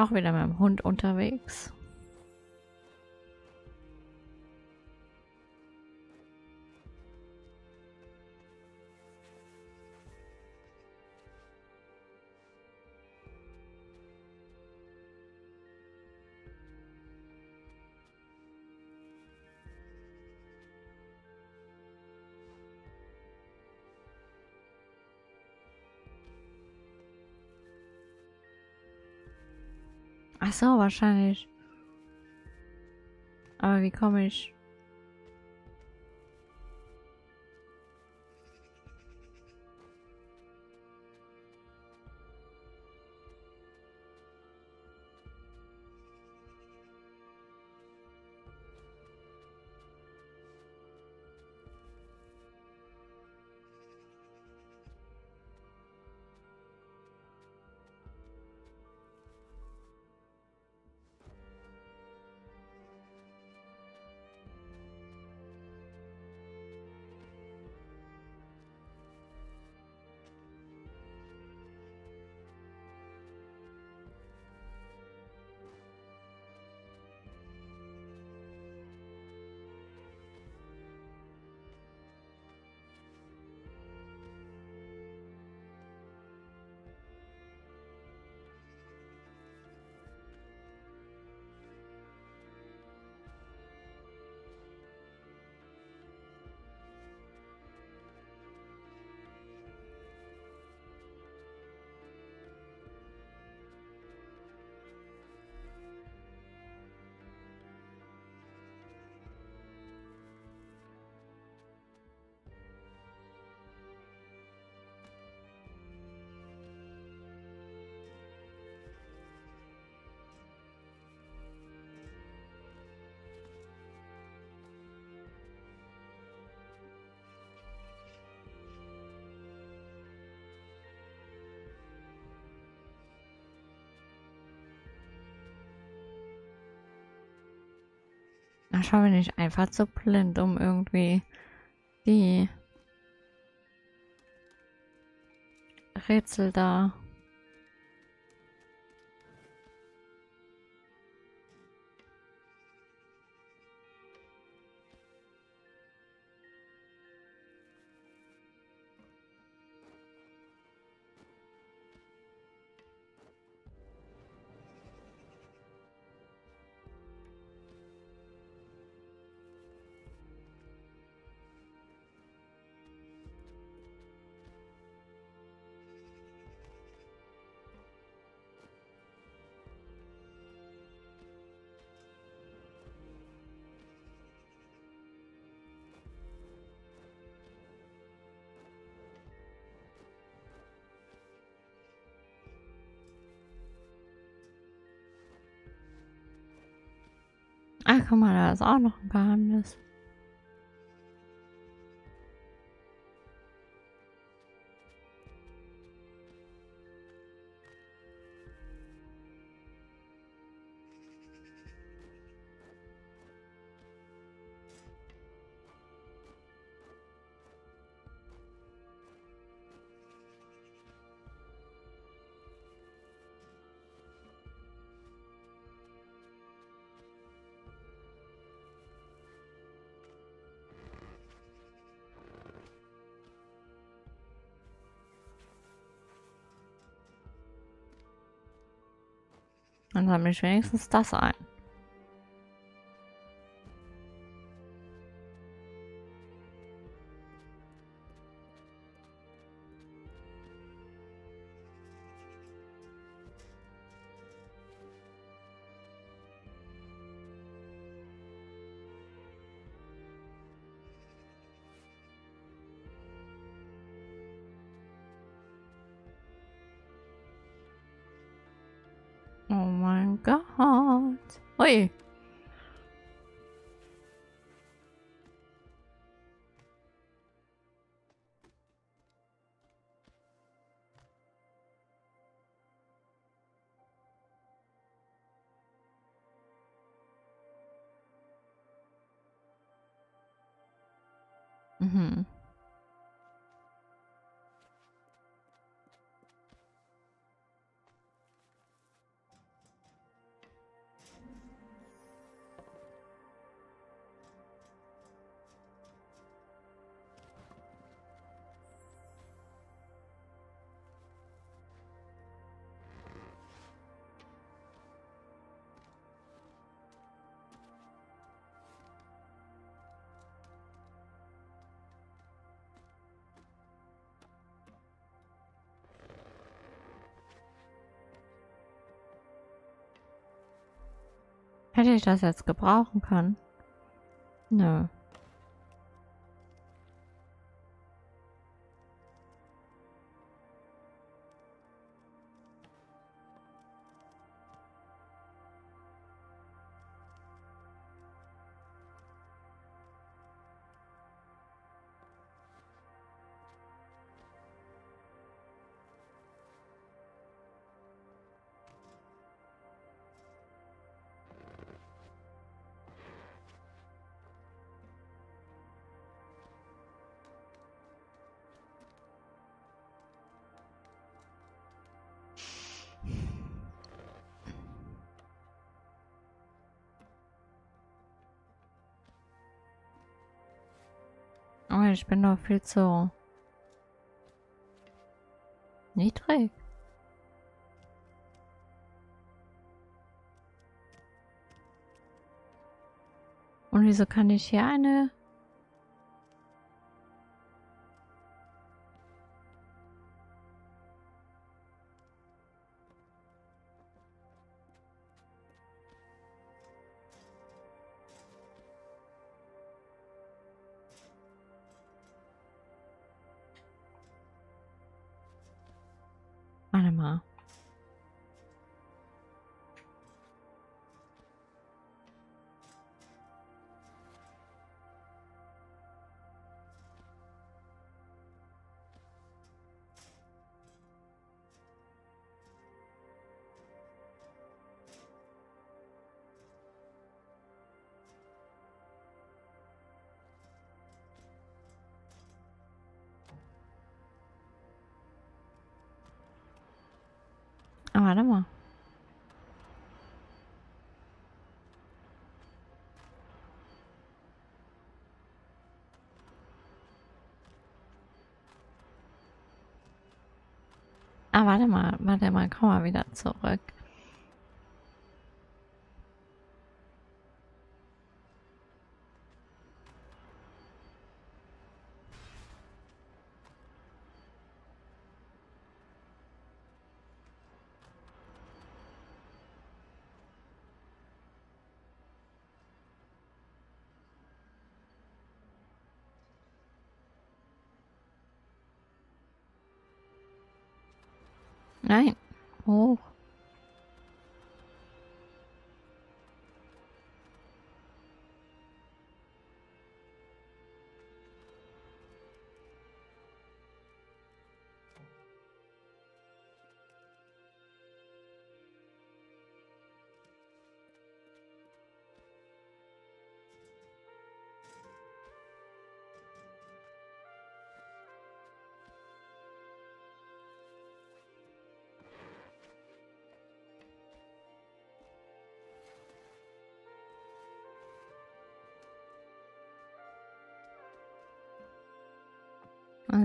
Auch wieder mit dem Hund unterwegs. Ach so, wahrscheinlich. Aber wie komme ich? Manchmal bin ich einfach zu blind, um irgendwie die Rätsel da guck mal, da ist auch noch ein Geheimnis. Dann sammle ich wenigstens das ein. Gott. Ui. Hätte ich das jetzt gebrauchen können? Nö. Ich bin doch viel zu niedrig. Und wieso kann ich hier eine... Warte mal. Ah, warte mal. Ah, warte mal, warte mal, komm mal wieder zurück. Nein. Hoch.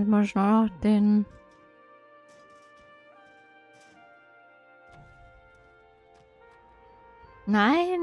Muss ich nur noch den... Nein!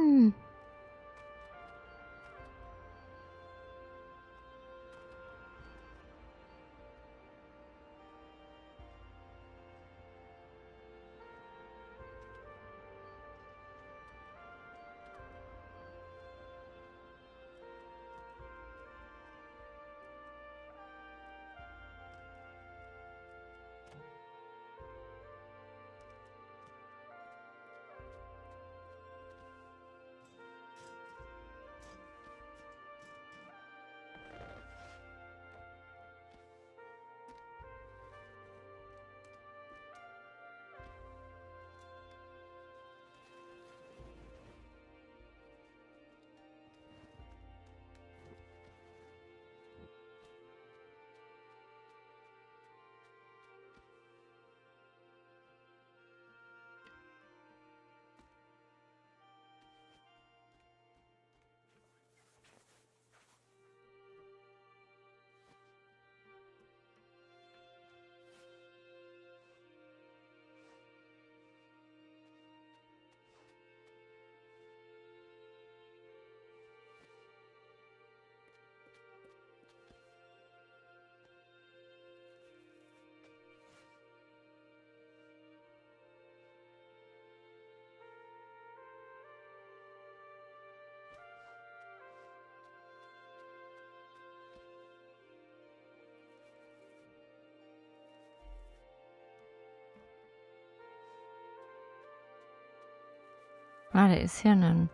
Ah, da ist hier ein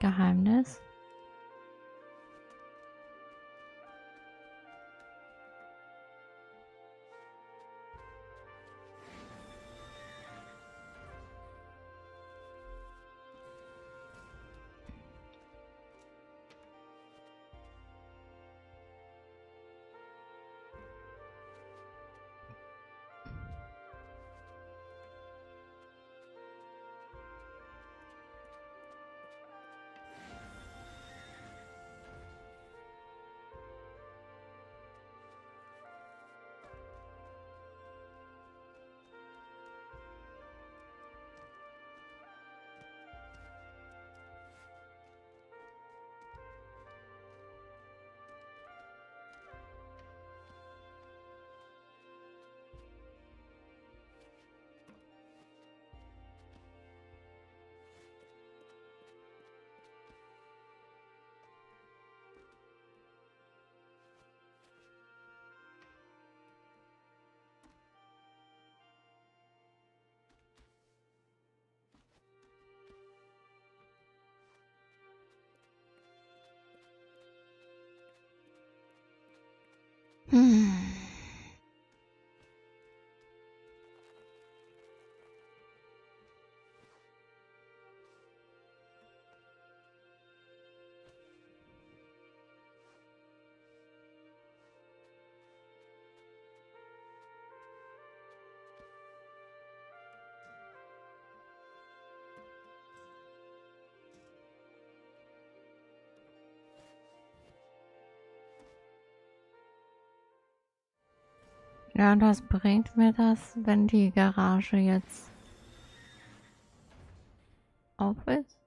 Geheimnis. Hmm. Ja, und was bringt mir das, wenn die Garage jetzt auf ist?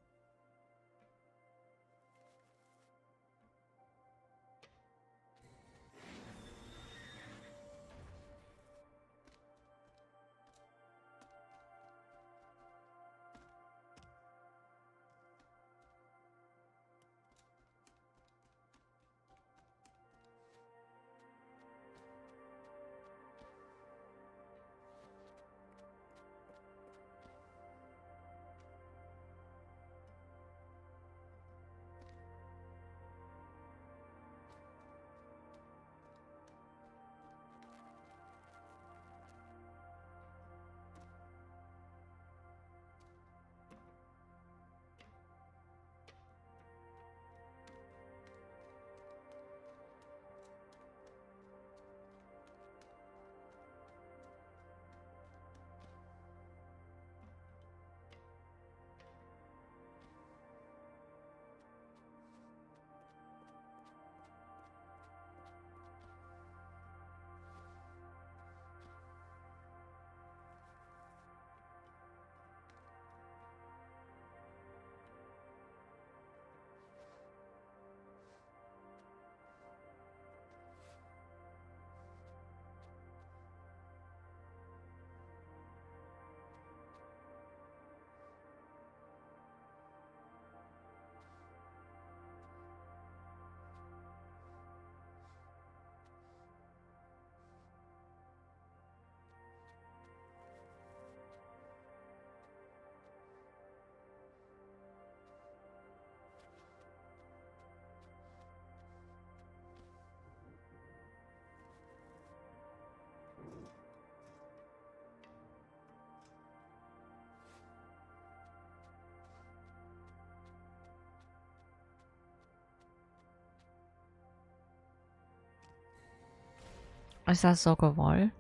Ist das so gewollt?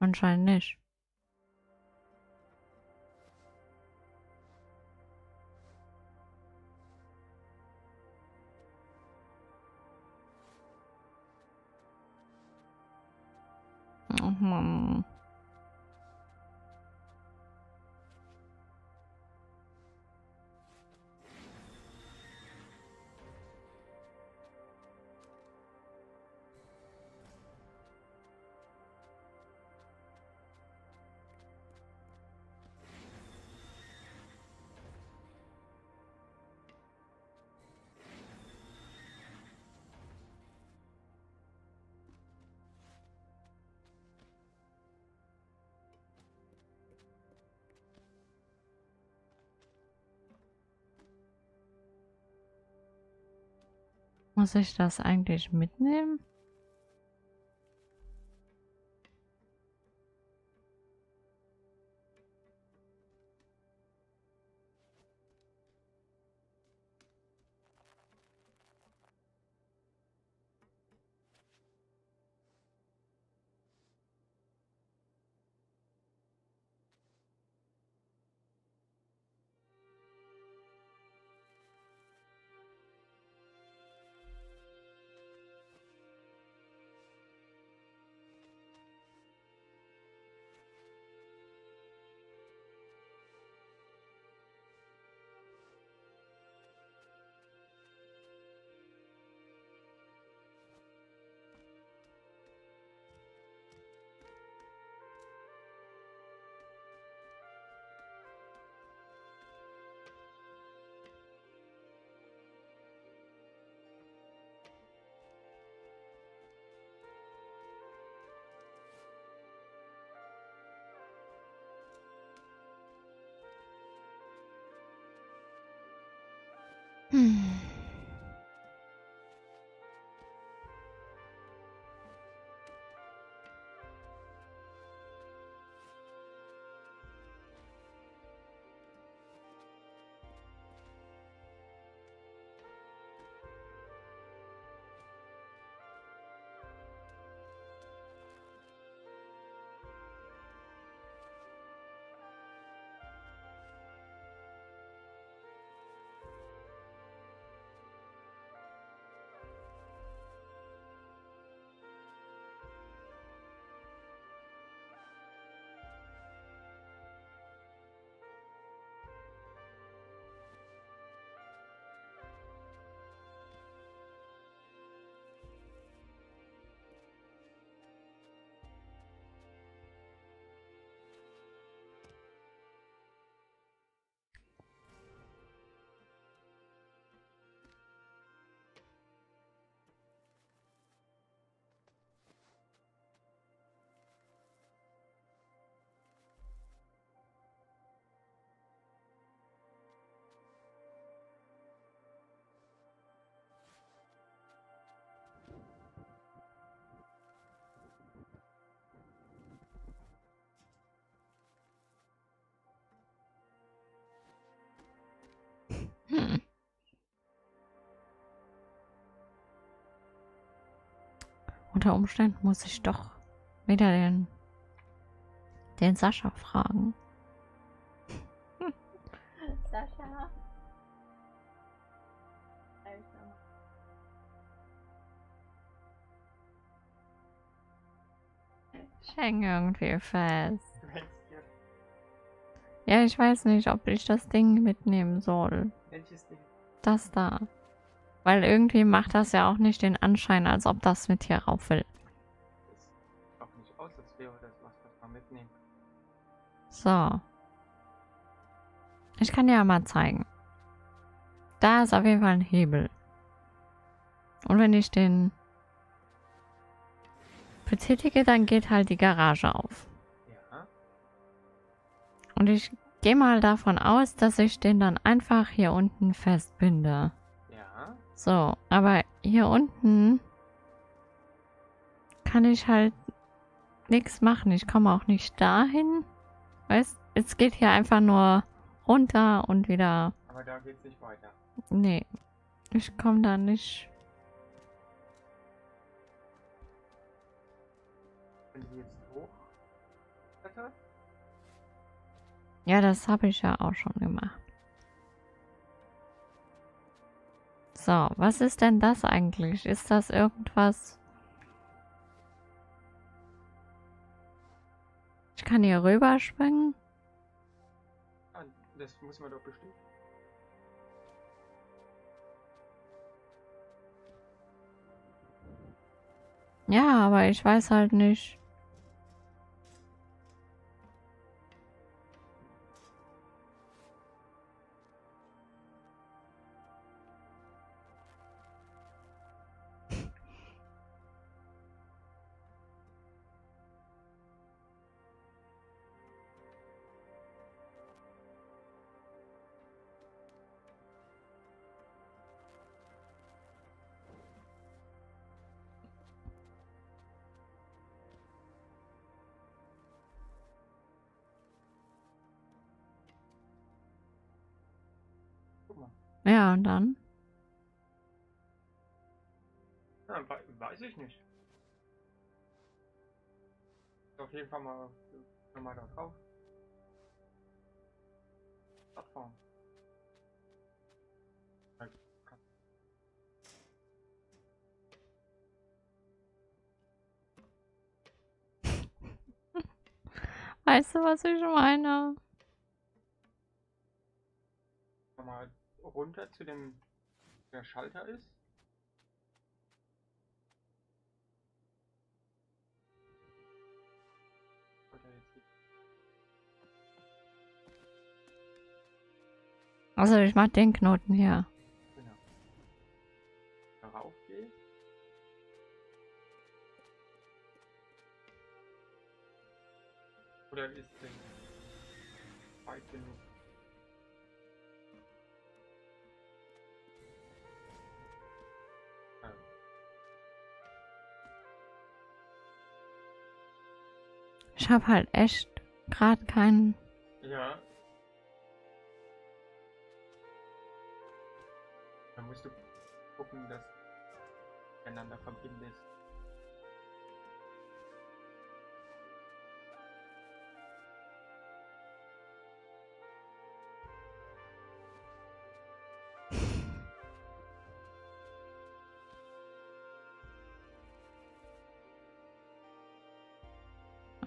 Anscheinend nicht. Muss ich das eigentlich mitnehmen? Hmm. Hm. Unter Umständen muss ich doch wieder den, den Sascha fragen. [laughs] Sascha. Ich hänge irgendwie fest. Ja, ich weiß nicht, ob ich das Ding mitnehmen soll. Welches Ding? Das da. Weil irgendwie macht das ja auch nicht den Anschein, als ob das mit hier rauf will. Das auch nicht aus, als wäre das was, was man mitnehmen. So. Ich kann dir ja mal zeigen. Da ist auf jeden Fall ein Hebel. Und wenn ich den betätige, dann geht halt die Garage auf. Ja. Und ich gehe mal davon aus, dass ich den dann einfach hier unten festbinde. Ja. So, aber hier unten kann ich halt nichts machen. Ich komme auch nicht dahin. Weißt, es geht hier einfach nur runter und wieder. Aber da geht's nicht weiter. Nee, ich komme da nicht. Ja, das habe ich ja auch schon gemacht. So, was ist denn das eigentlich? Ist das irgendwas? Ich kann hier rüberspringen? ah, das muss man doch bestimmt. Ja, aber ich weiß halt nicht. Ja, und dann? Ja, wei- weiß ich nicht. Auf jeden Fall mal, mal da drauf. Plattform. Halt, [laughs] Weißt du, was ich meine? Mal runter zu dem, der Schalter ist. Also ich mach den Knoten hier. Genau. Darauf. Oder ist der Habe halt echt gerade keinen. Ja. Dann musst du gucken, dass du einander verbindest.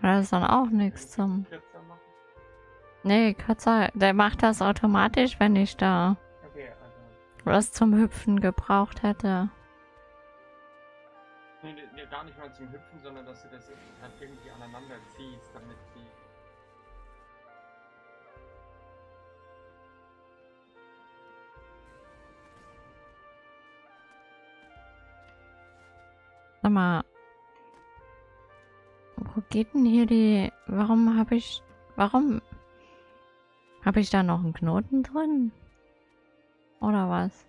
Das ist dann auch nichts zum. Nee, Kürzer, der macht das automatisch, wenn ich da Okay, also. was zum Hüpfen gebraucht hätte. Nee, nee, gar nicht mal zum Hüpfen, sondern dass du das dann irgendwie aneinander ziehst, damit die. Sag mal. Wo geht denn hier die. Warum habe ich. Warum. Habe ich da noch einen Knoten drin? Oder was?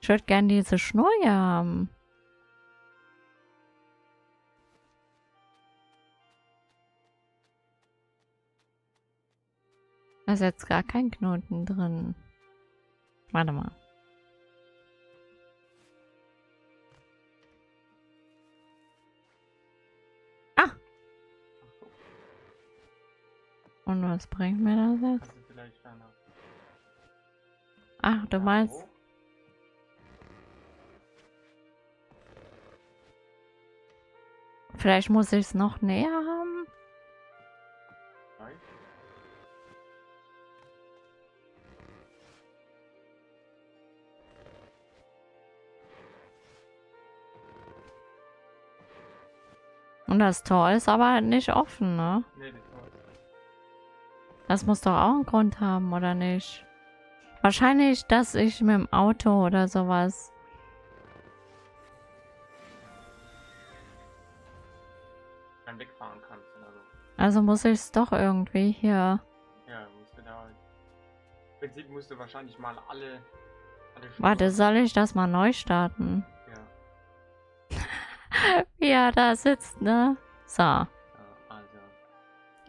Ich würde gern diese Schnur hier haben. Da ist jetzt gar kein Knoten drin. Warte mal. Und was bringt mir das jetzt? Danach. Ach, du meinst. Vielleicht muss ich es noch näher haben? Und das Tor ist aber halt nicht offen, ne? Nee, es. Das muss doch auch einen Grund haben, oder nicht? Wahrscheinlich, dass ich mit dem Auto oder sowas. Dann wegfahren kannst oder so. Also muss ich es doch irgendwie hier. Ja, musst du da. Im Prinzip musst du wahrscheinlich mal alle. alle Warte, soll ich das mal neu starten? Ja, [laughs] er da sitzt, ne? So.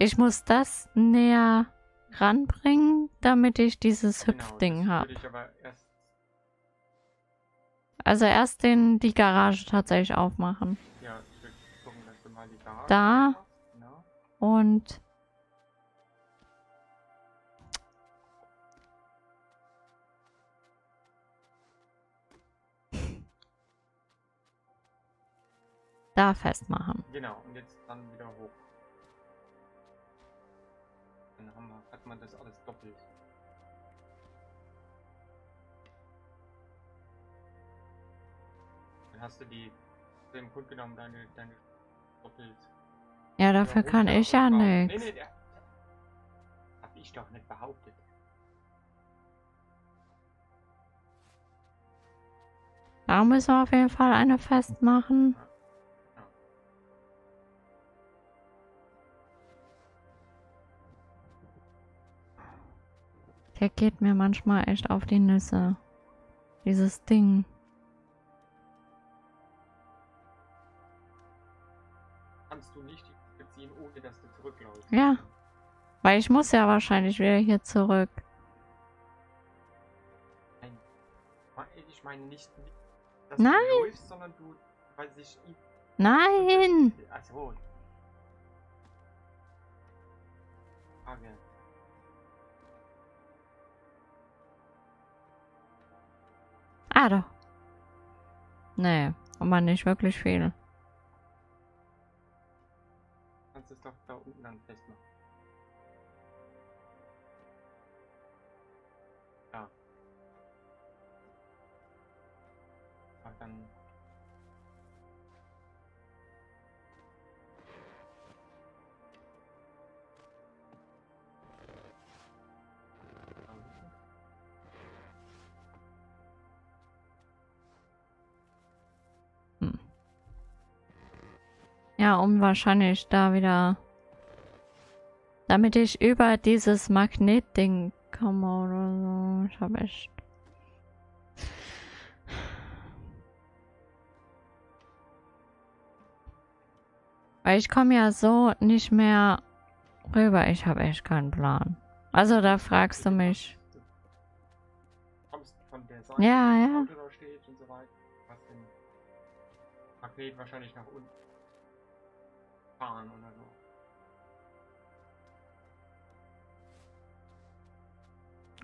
Ich muss das näher ranbringen, damit ich dieses Genau, Hüpfding habe. erst. Also erst den, die Garage tatsächlich aufmachen. Ja, ich würde gucken, dass du mal die Garage Da. Genau. Und [laughs] da festmachen. Genau, und jetzt dann wieder hoch. Man das alles doppelt. Dann hast du die, im Grunde genommen deine, deine doppelt. Ja, dafür kann ich ja. Nee, nichts. nee, der, hab ich doch nicht behauptet. Da müssen wir auf jeden Fall eine festmachen. Der geht mir manchmal echt auf die Nüsse. Dieses Ding. Kannst du nicht beziehen, ohne dass du zurückläufst. Ja. Weil ich muss ja wahrscheinlich wieder hier zurück. Ich meine nicht, dass Nein. du läufst, sondern du, weil sich Nein! Also. Frage. Ah, doch. Nee, aber nicht wirklich viel. Kannst es doch da unten dann festmachen. Ja. Ach, dann. Ja, um wahrscheinlich da wieder. Damit ich über dieses Magnetding komme oder so. Ich hab echt. Weil ich komme ja so nicht mehr rüber. Ich habe echt keinen Plan. Also da fragst du mich. Ja, ja. Magnet wahrscheinlich nach unten fahren oder so.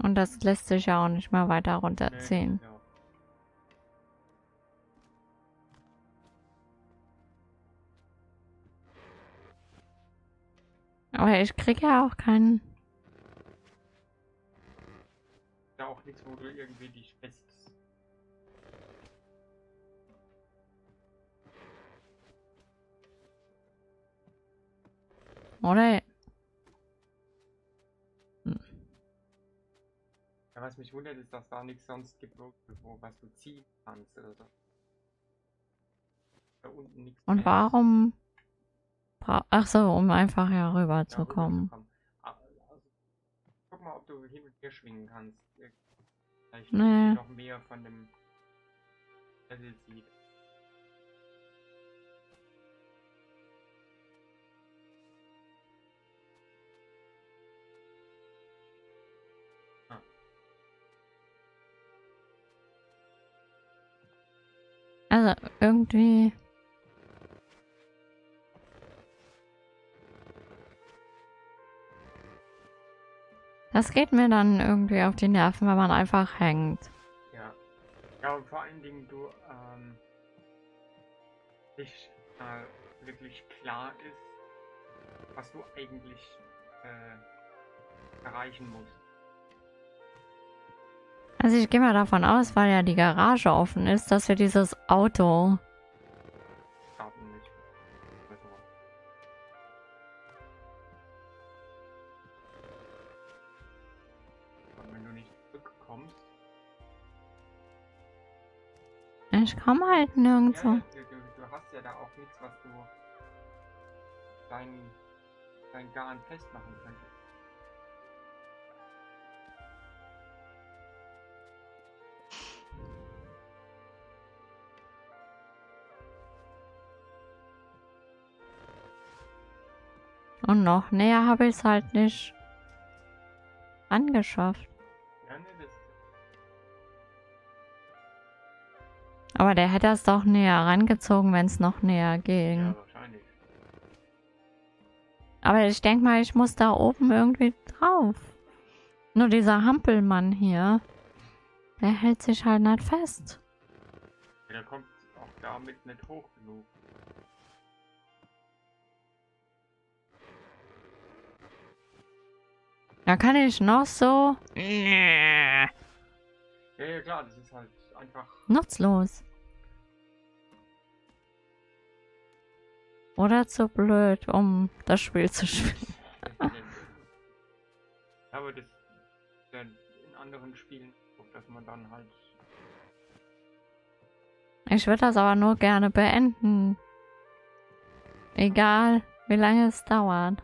Und das lässt sich ja auch nicht mehr weiter Nee, runterziehen. ja. Aber ich krieg ja auch keinen. ja auch nichts, wo du irgendwie dich Oder? Ja, was mich wundert, ist, dass da nichts sonst gibt, wo, was du ziehen kannst oder so. Da unten nichts. Und mehr. warum? Ach so, um einfach hier rüber Ja, zu kommen. rüberzukommen. Ah, Also, guck mal, ob du hin und her schwingen kannst. Vielleicht Nee. noch mehr von dem Level sieht. Aber irgendwie... Das geht mir dann irgendwie auf die Nerven, wenn man einfach hängt. Ja. Ja, und vor allen Dingen du ähm, nicht äh, wirklich klar ist, was du eigentlich äh, erreichen musst. Also ich gehe mal davon aus, weil ja die Garage offen ist, dass wir dieses Auto Ich komme halt nirgendwo. Ja, du, du, du hast ja da auch nichts, was du dein, dein Garn festmachen könntest. Und noch näher habe ich es halt nicht angeschafft. Aber der hätte es doch näher rangezogen, wenn es noch näher ging. ja, wahrscheinlich. Aber ich denke mal, ich muss da oben irgendwie drauf. Nur dieser Hampelmann hier, der hält sich halt nicht fest. Der kommt auch damit nicht hoch genug. Da kann ich noch so Ja, ja, klar, das ist halt einfach. nutzlos. Oder zu blöd, um das Spiel zu spielen. Aber das in anderen Spielen, dass man dann halt. Ich würde das aber nur gerne beenden. Egal, wie lange es dauert.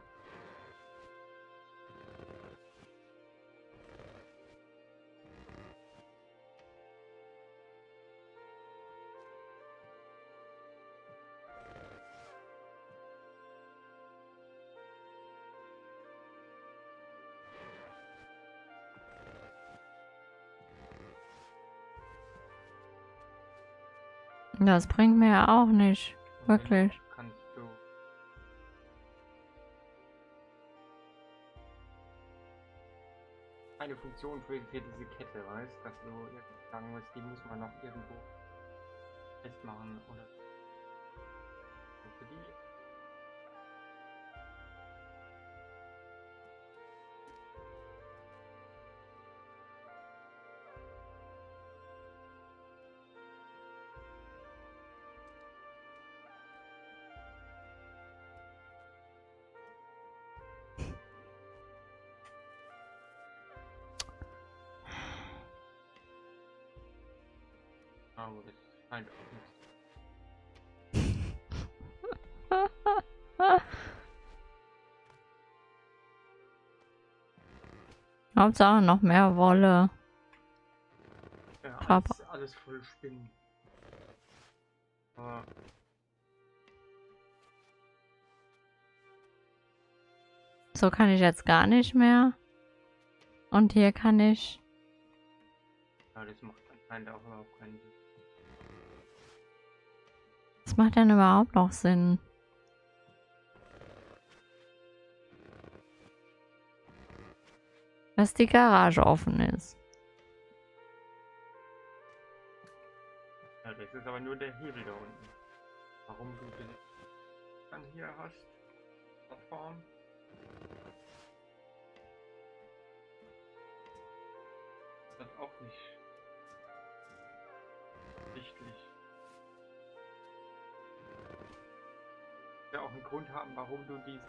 Das bringt mir ja auch nicht. Wirklich. Kannst du. Eine Funktion für, für diese Kette, weißt dass du jetzt sagen musst, die muss man noch irgendwo festmachen oder. Für die [laughs] Hauptsache noch mehr Wolle. Ja, alles, alles voll Spinnen. Aber So kann ich jetzt gar nicht mehr. Und hier kann ich. ja, das macht anscheinend auch überhaupt keinen Sinn. Was macht denn überhaupt noch Sinn? Dass die Garage offen ist. Ja, das ist aber nur der Hebel da unten. Warum du den dann hier hast? Plattform. Das auch nicht sichtlich. Ja auch einen Grund haben, warum du diesen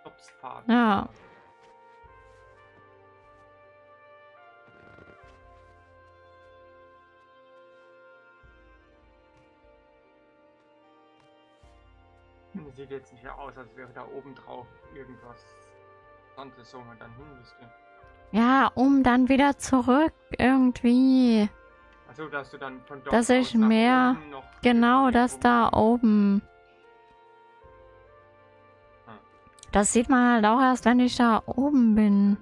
Stopsfaden Ja. hast. Sieht jetzt nicht aus, als wäre da oben drauf irgendwas anderes, wo man dann hin müsste. Ja, um dann wieder zurück irgendwie. Also, dass du dann von dort Dass ich mehr- Genau, das da oben. Das sieht man halt auch erst, wenn ich da oben bin.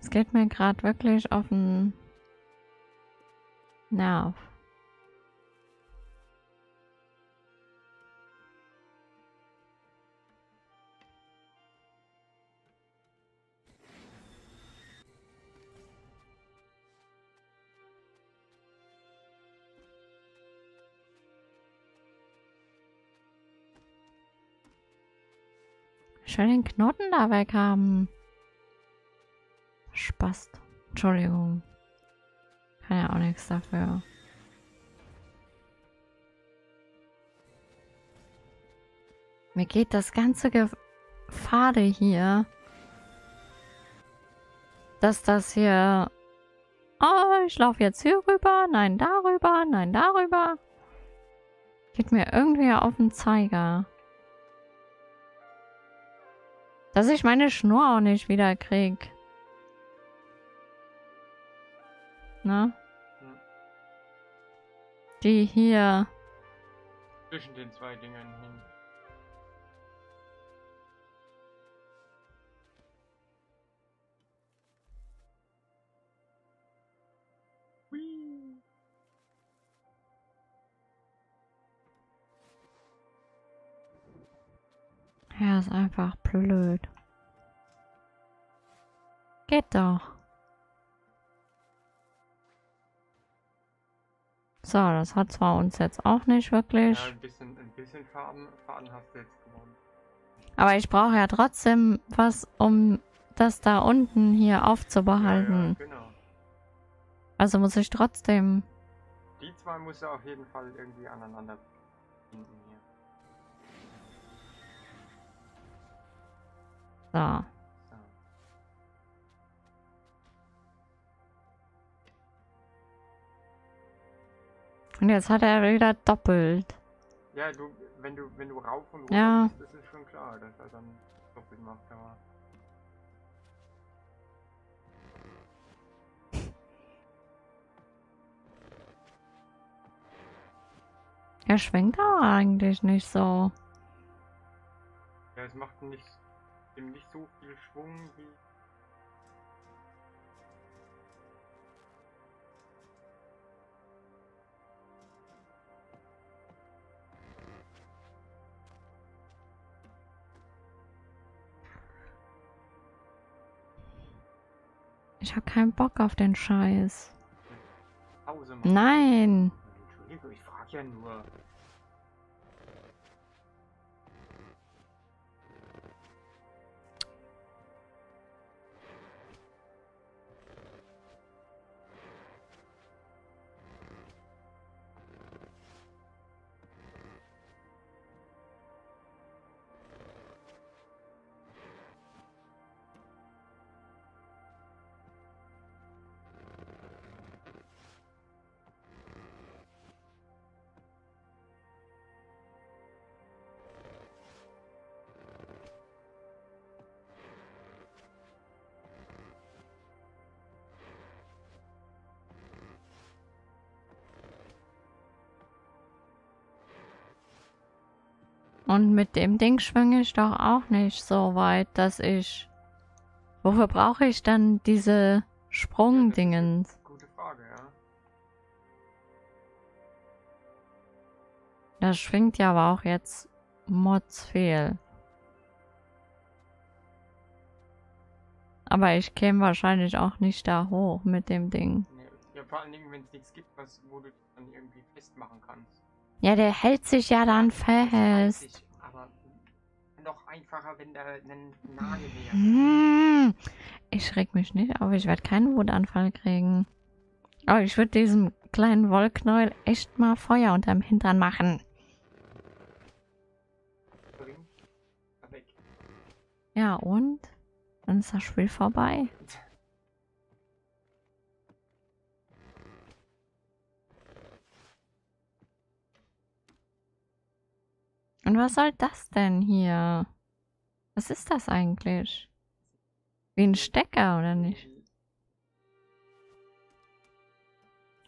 Es geht mir gerade wirklich auf den Nerv. Will den Knoten da weg haben. Spaß. Entschuldigung. Kann ja auch nichts dafür. Mir geht das ganze Gefade hier. Dass das hier... Oh, ich laufe jetzt hier rüber. Nein, darüber. Nein, darüber. Geht mir irgendwie auf den Zeiger. Dass ich meine Schnur auch nicht wieder krieg. Ne? Hm. Die hier. Zwischen den zwei Dingern hin. Er ist einfach blöd. Geht doch. So, das hat zwar uns jetzt auch nicht wirklich. Ja, ein bisschen, ein bisschen Faden, Faden hast du jetzt gewonnen. Aber ich brauche ja trotzdem was, um das da unten hier aufzubehalten. Ja, ja, genau. Also muss ich trotzdem. Die zwei muss er auf jeden Fall irgendwie aneinander binden. So. Und jetzt hat er wieder doppelt. Ja, du, wenn du, wenn du rauf und runter ja. bist, ist es schon klar, dass er dann doppelt macht, aber. Er schwenkt aber eigentlich nicht so. Ja, es macht nicht dem nicht so viel Schwung wie Ich habe keinen Bock auf den Scheiß. Nein. Entschuldigung, ich frage ja nur. Und mit dem Ding schwinge ich doch auch nicht so weit, dass ich... Wofür brauche ich dann diese Sprungdingens? Gute Frage, ja. Das schwingt ja aber auch jetzt Mods fehl. Aber ich käme wahrscheinlich auch nicht da hoch mit dem Ding. Ja, vor allen Dingen, wenn es nichts gibt, was, wo du dann irgendwie festmachen kannst. Ja, der hält sich ja dann fest noch einfacher, wenn da ein Nagel wäre. Hm, ich reg mich nicht auf, ich werde keinen Wutanfall kriegen. Aber ich würde diesem kleinen Wollknäuel echt mal Feuer unterm Hintern machen. Ja, und? Dann ist das Spiel vorbei. [laughs] Und was soll das denn hier? Was ist das eigentlich? Wie ein Stecker, oder nicht?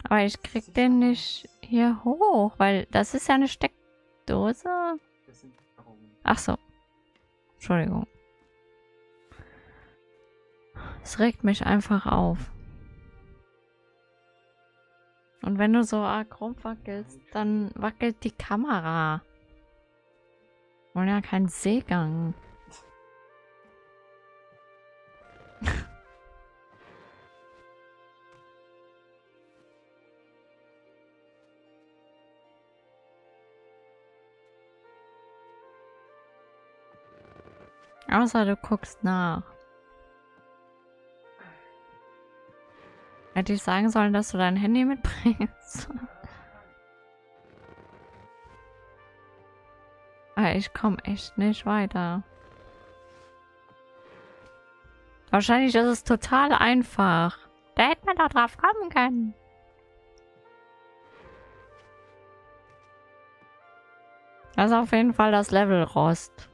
Aber ich krieg den nicht hier hoch, weil das ist ja eine Steckdose. Ach so. Entschuldigung. Es regt mich einfach auf. Und wenn du so arg rumwackelst, dann wackelt die Kamera. Wollen ja keinen Seegang. Außer du guckst nach. Hätte ich sagen sollen, dass du dein Handy mitbringst. [laughs] ich komme echt nicht weiter. Wahrscheinlich ist es total einfach. Da hätte man doch drauf kommen können. Das ist auf jeden Fall das Level Rost.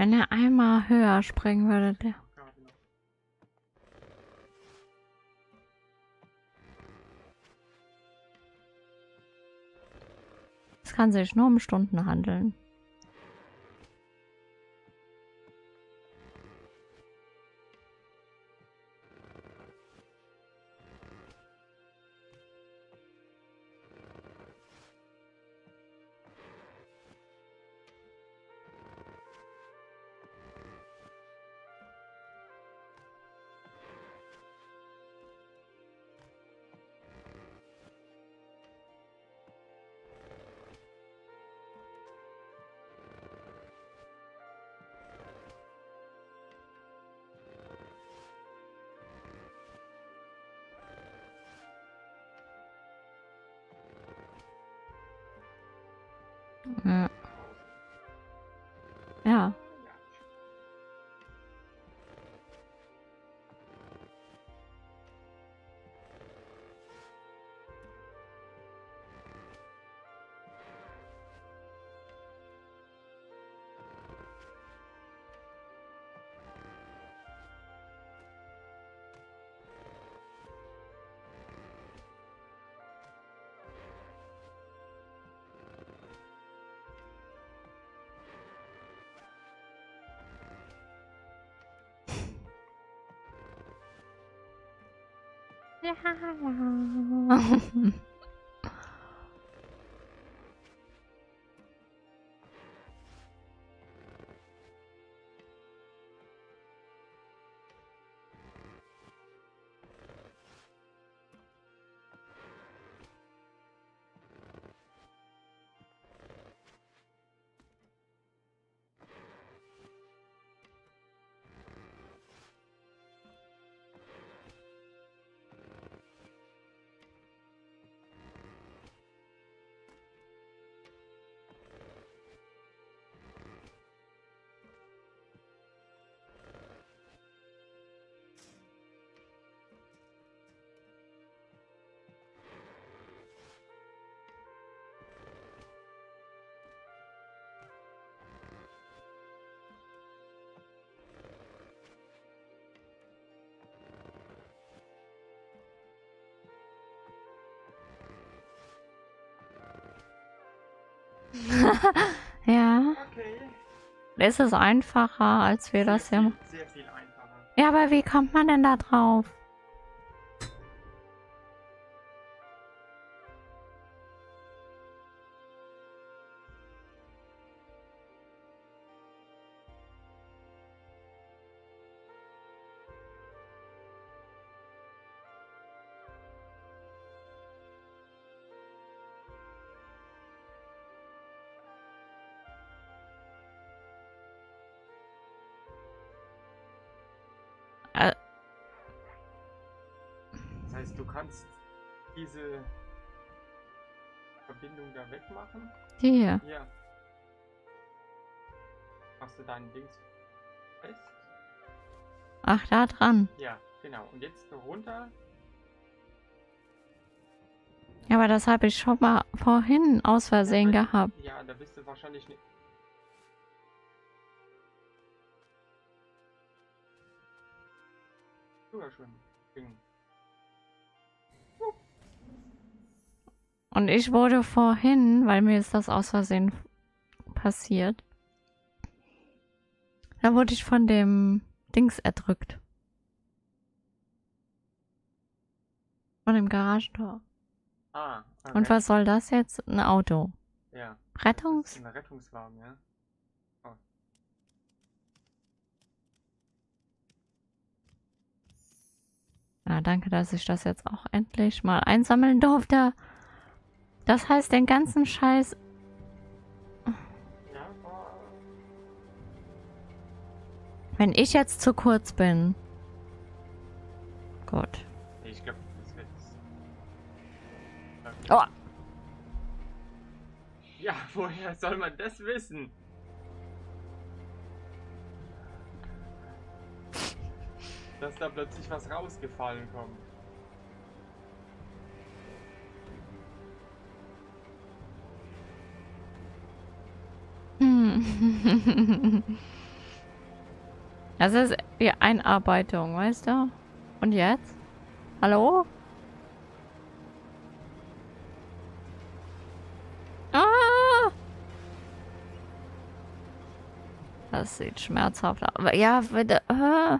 Wenn er einmal höher springen würde, der. Es kann sich nur um Stunden handeln. Ja. [laughs] ja. Okay. Es ist einfacher, als wir das ja machen. Ja, aber wie kommt man denn da drauf? Diese Verbindung da wegmachen? Die hier. Ja. Machst du deinen Dings fest? Ach, da dran. Ja, genau. Und jetzt runter. Ja, aber das habe ich schon mal vorhin aus Versehen Ja, gehabt. Ja, da bist du wahrscheinlich nicht. Sogar schon. Und ich wurde vorhin, weil mir ist das aus Versehen passiert, da wurde ich von dem Dings erdrückt. Von dem Garagentor. Ah, okay. Und was soll das jetzt? Ein Auto. Ja. Rettungs? Ein Rettungswagen, ja. Ja, danke, dass ich das jetzt auch endlich mal einsammeln durfte. Das heißt, den ganzen Scheiß. Wenn ich jetzt zu kurz bin. Gut. Ich glaube, das wird. Oh. Ja, [laughs] woher soll man das wissen? Dass da plötzlich was rausgefallen kommt. [laughs] Das ist die Einarbeitung, weißt du? Und jetzt? Hallo? Ah! Das sieht schmerzhaft aus. Aber ja, bitte. Äh.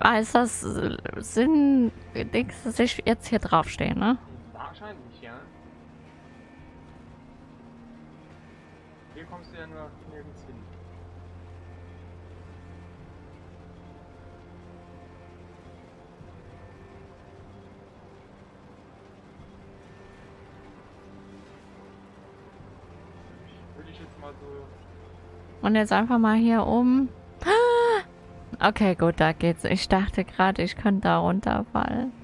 Ah, ist das Sinn, Dings, dass ich jetzt hier draufstehe, ne? Wahrscheinlich, ja. Hier kommst du ja nur nirgends hin. Würde ich jetzt mal so. Und jetzt einfach mal hier oben. Okay, gut, da geht's. Ich dachte gerade, ich könnte da runterfallen.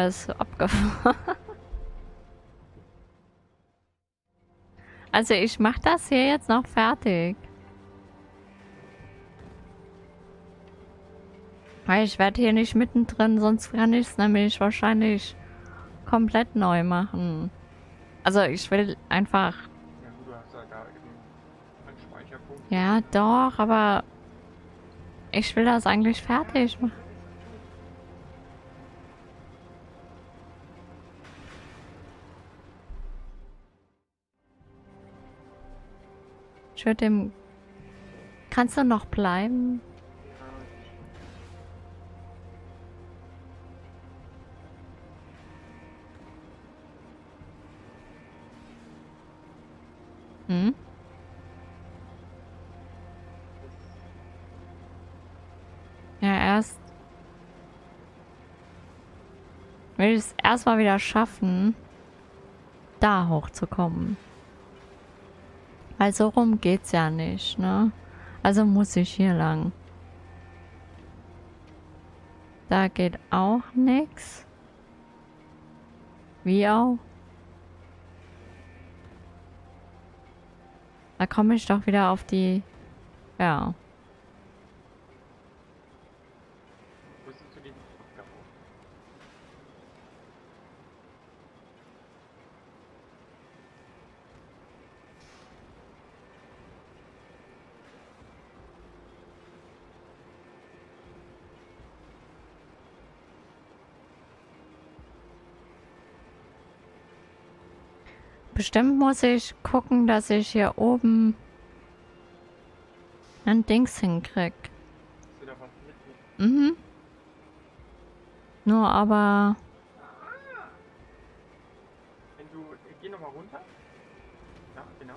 Er ist abgefahren. Also ich mach das hier jetzt noch fertig. Weil ich werde hier nicht mittendrin, sonst kann ich es nämlich wahrscheinlich komplett neu machen. Also ich will einfach, Ja gut, du hast ja da eben einen Speicherpunkt. ja doch, aber ich will das eigentlich fertig machen. Dem... Kannst du noch bleiben? Hm? Ja, erst will ich es erstmal wieder schaffen, da hochzukommen. Weil so rum geht's ja nicht, ne? Also muss ich hier lang. Da geht auch nix. Wie auch? Da komme ich doch wieder auf die... Ja. Wo ist denn zu diesem Abgang? Bestimmt muss ich gucken, dass ich hier oben... ein Dings hinkrieg. Mhm. Nur aber... Wenn du, geh nochmal runter. Ja, genau.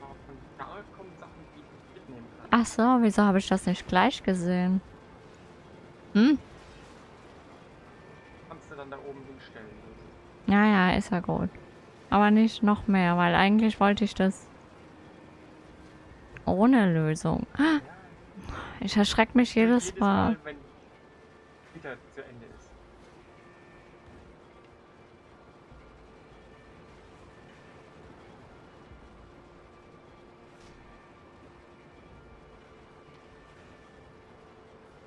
Aber von da kommen Sachen, die du mitnehmen kannst. Ach so, wieso habe ich das nicht gleich gesehen? Hm? Kannst du dann da oben. Ja, ja, ist ja gut. Aber nicht noch mehr, weil eigentlich wollte ich das ohne Lösung. Ich erschrecke mich jedes Mal.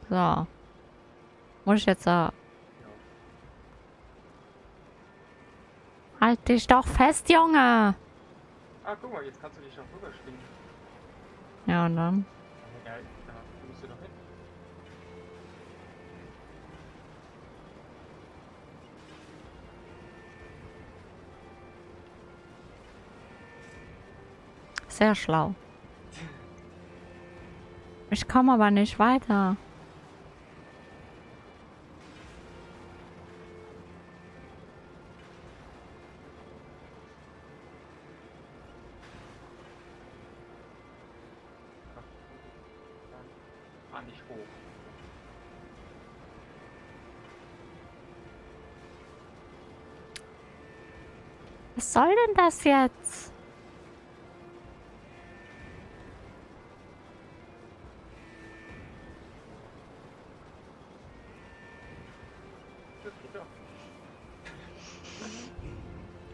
So. Muss ich jetzt da... Ja. Halt dich doch fest, Junge! Ah, guck mal, jetzt kannst du dich noch rüber schwingen. Ja, und dann? Ja, da musst du doch hin. Sehr schlau. Ich komme aber nicht weiter. Soll denn das jetzt?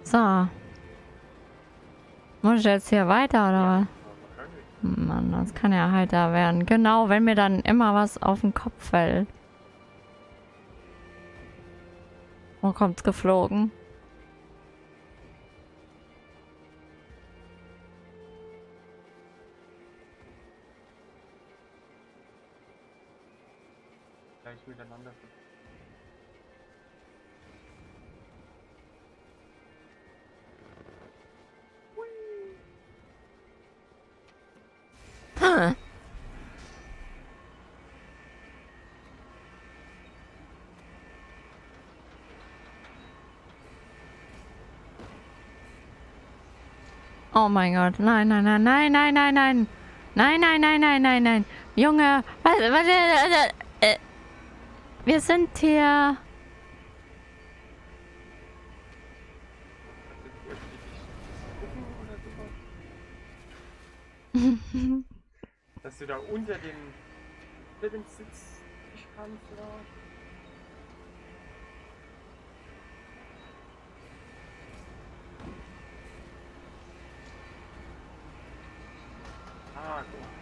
So. Muss ich jetzt hier weiter oder was? Mann, das kann ja heiter werden. Genau, wenn mir dann immer was auf den Kopf fällt. Wo kommt's geflogen? Gleich miteinander. Hm. Oh mein Gott, nein, nein, nein, nein, nein, nein, nein. Nein, nein, nein, nein, nein, nein. Junge, was, was, äh, äh, wir sind hier. Dass du da unter dem, unter dem Sitz kannst oder? Ah, guck mal.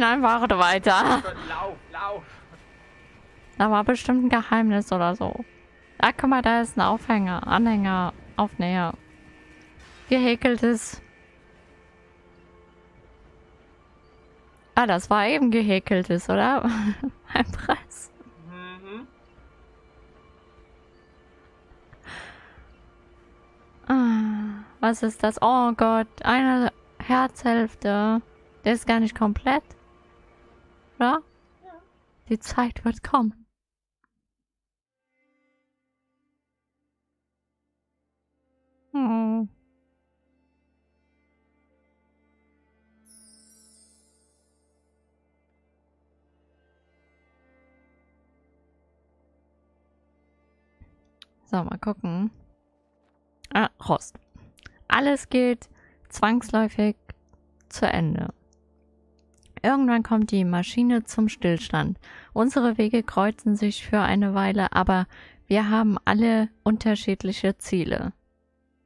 Nein, nein, warte weiter. Lauf, lauf! Da war bestimmt ein Geheimnis oder so. Ah, guck mal, da ist ein Aufhänger, Anhänger, Aufnäher. Gehäkeltes. Ah, das war eben gehäkeltes, oder? [laughs] Ein Preis. Mhm. Was ist das? Oh Gott, eine Herzhälfte. Der ist gar nicht komplett. Oder? Ja. Die Zeit wird kommen. Hm. So, mal gucken. Ah, Rost. Alles geht zwangsläufig zu Ende. Irgendwann kommt die Maschine zum Stillstand. Unsere Wege kreuzen sich für eine Weile, aber wir haben alle unterschiedliche Ziele.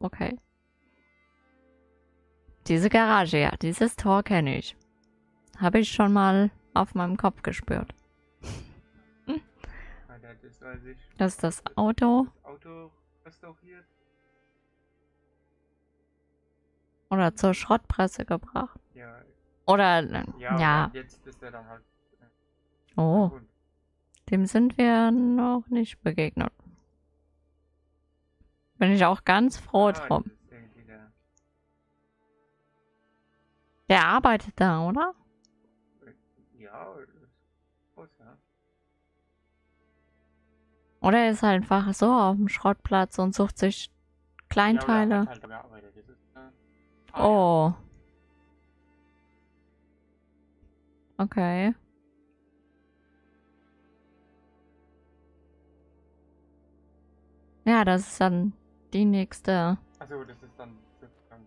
Okay. Diese Garage, ja, dieses Tor kenne ich. Habe ich schon mal auf meinem Kopf gespürt. [laughs] Das ist das Auto das Auto restauriert. oder zur Schrottpresse gebracht. Ja, Oder, äh, ja, ja. jetzt ist er dann halt. Oh, gut. dem sind wir noch nicht begegnet. Bin ich auch ganz froh Ah, drum. der- Der arbeitet da, oder? Ja, muss, ja. Oder er ist halt einfach so auf dem Schrottplatz und sucht sich Kleinteile. Ja, halt äh, ah, ja. Oh. Okay. Ja, das ist dann die nächste. Also, das ist dann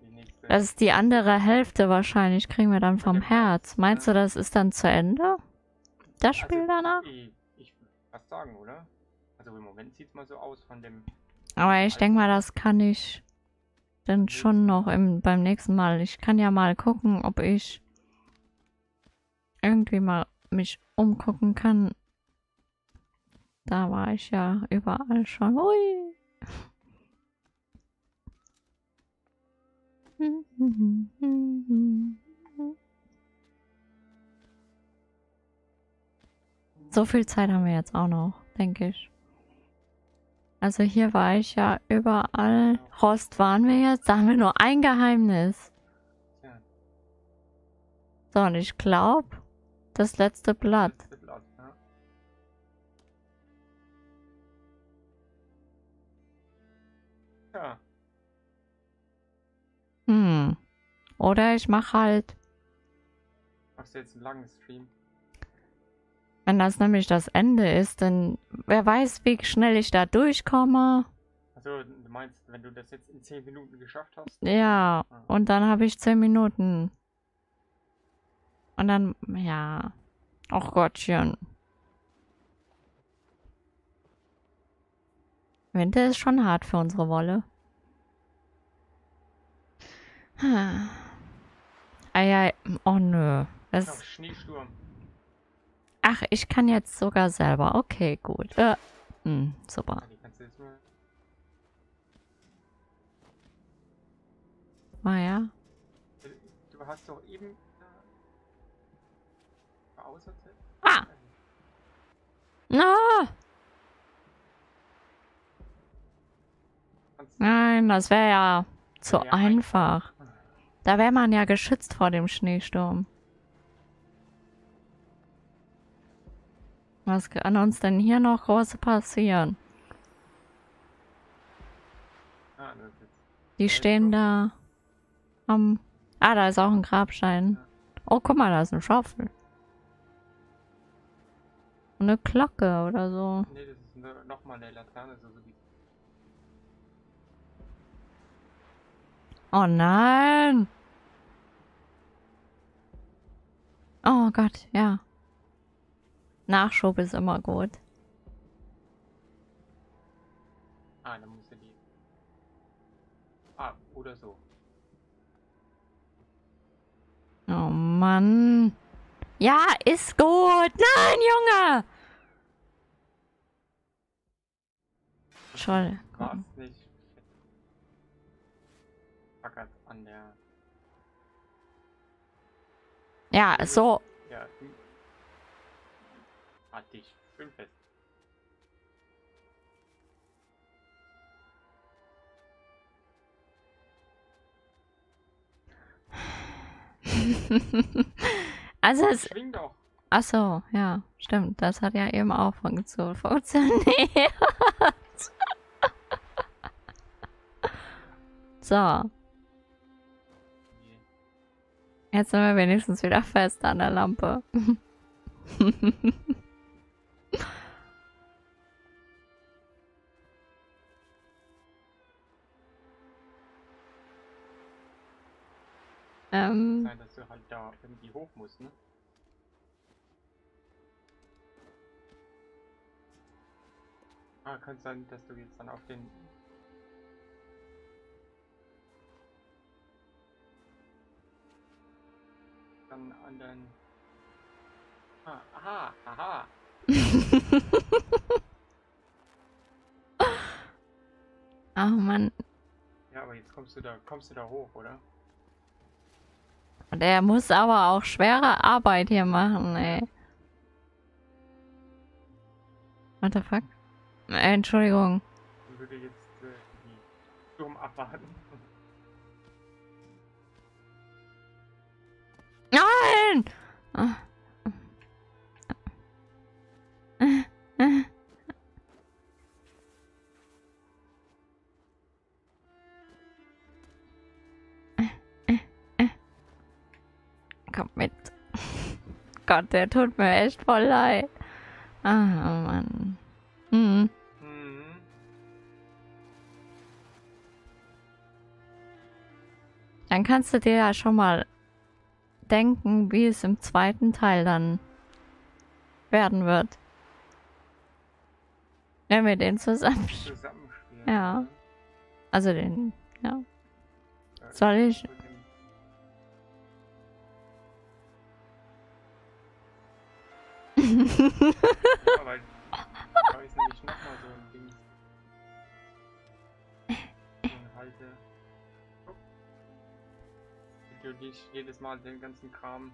die nächste. Das ist die andere Hälfte wahrscheinlich, kriegen wir dann vom dem Herz. Meinst du, das ist dann zu Ende? Das Spiel also, danach? Ich, ich würde fast sagen, oder? Also im Moment sieht es mal so aus von dem. Aber ich denke mal, das kann ich dann schon noch im, beim nächsten Mal. Ich kann ja mal gucken, ob ich irgendwie mal mich umgucken kann. Da war ich ja überall schon. Ui. So viel Zeit haben wir jetzt auch noch, denke ich. Also hier war ich ja überall. Rost waren wir jetzt. Da haben wir nur ein Geheimnis. So, und ich glaube, das letzte Blatt. letzte Blatt, ja. Ja, Hm. Oder ich mache halt, machst du jetzt einen langen Stream? wenn das nämlich das Ende ist, dann wer weiß, wie schnell ich da durchkomme. Also du meinst, wenn du das jetzt in 10 Minuten geschafft hast? Ja, und dann habe ich zehn Minuten. Und dann, ja. Ach Gottchen. Winter ist schon hart für unsere Wolle. Ah. Eieiei. Oh nö. Das, Schneesturm. ach, ich kann jetzt sogar selber. Okay, gut. Äh, hm, super. Ah ja. Du hast doch eben. Ah! Ah! Nein, das wäre ja zu Ja, einfach. Da wäre man ja geschützt vor dem Schneesturm. Was kann uns denn hier noch große passieren? ah, jetzt. Die stehen da am... Ah, da ist auch ein Grabstein. Oh, guck mal, da ist eine Schaufel. Eine Glocke oder so. Nee, das ist ne, nochmal eine Laterne, so wie. Oh nein! Oh Gott, ja. Nachschub ist immer gut. Ah, dann musst du die. Ah, oder so. Oh Mann. Ja, ist gut. Nein, Junge! Nicht. Packert an der. Ja, so. Ja. Hat dich schön fest. [laughs] also es. Schwing doch. Ach so, ja, stimmt. Das hat ja eben auch funktio- [laughs] funktioniert. so, jetzt sind wir wenigstens wieder fest an der Lampe. [laughs] ähm, Sein, dass du halt da irgendwie hoch musst, ne? Ah, könnte sein, dass du jetzt dann auf den. Dann an den. Ah, aha, aha. [laughs] oh Mann, Ja, aber jetzt kommst du da, kommst du da hoch, oder? Der muss aber auch schwere Arbeit hier machen, ey. What the fuck? Äh, Entschuldigung. Ich würde jetzt äh, die Sturm abwarten. Nein! Ah. Gott, der tut mir echt voll leid. Ah, Mann. Mhm. Mhm. Dann kannst du dir ja schon mal denken, wie es im zweiten Teil dann werden wird. Wenn wir den zusammen. Zusammenspielen. Ja. Also den. Ja, Soll ich- Ja, weil da ist nämlich nochmal so ein Ding. Und halte. Wenn du nicht jedes Mal den ganzen Kram.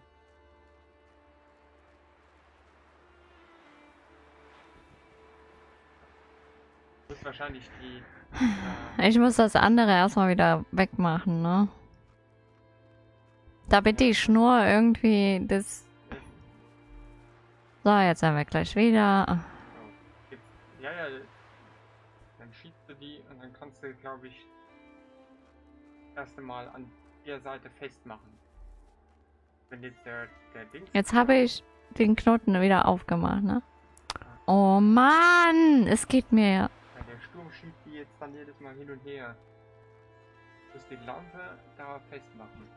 Du musst wahrscheinlich die. Äh, Ich muss das andere erstmal wieder wegmachen, ne? Damit die Schnur irgendwie das. So, jetzt sind wir gleich wieder. ja, ja. Dann schiebst du die und dann kannst du, glaube ich, das erste Mal an der Seite festmachen. Wenn jetzt der, der Dings. Jetzt habe ich den Knoten wieder aufgemacht, ne? Oh Mann! Es geht mir. Ja, der Sturm schiebt die jetzt dann jedes Mal hin und her. Du musst die Lampe da festmachen.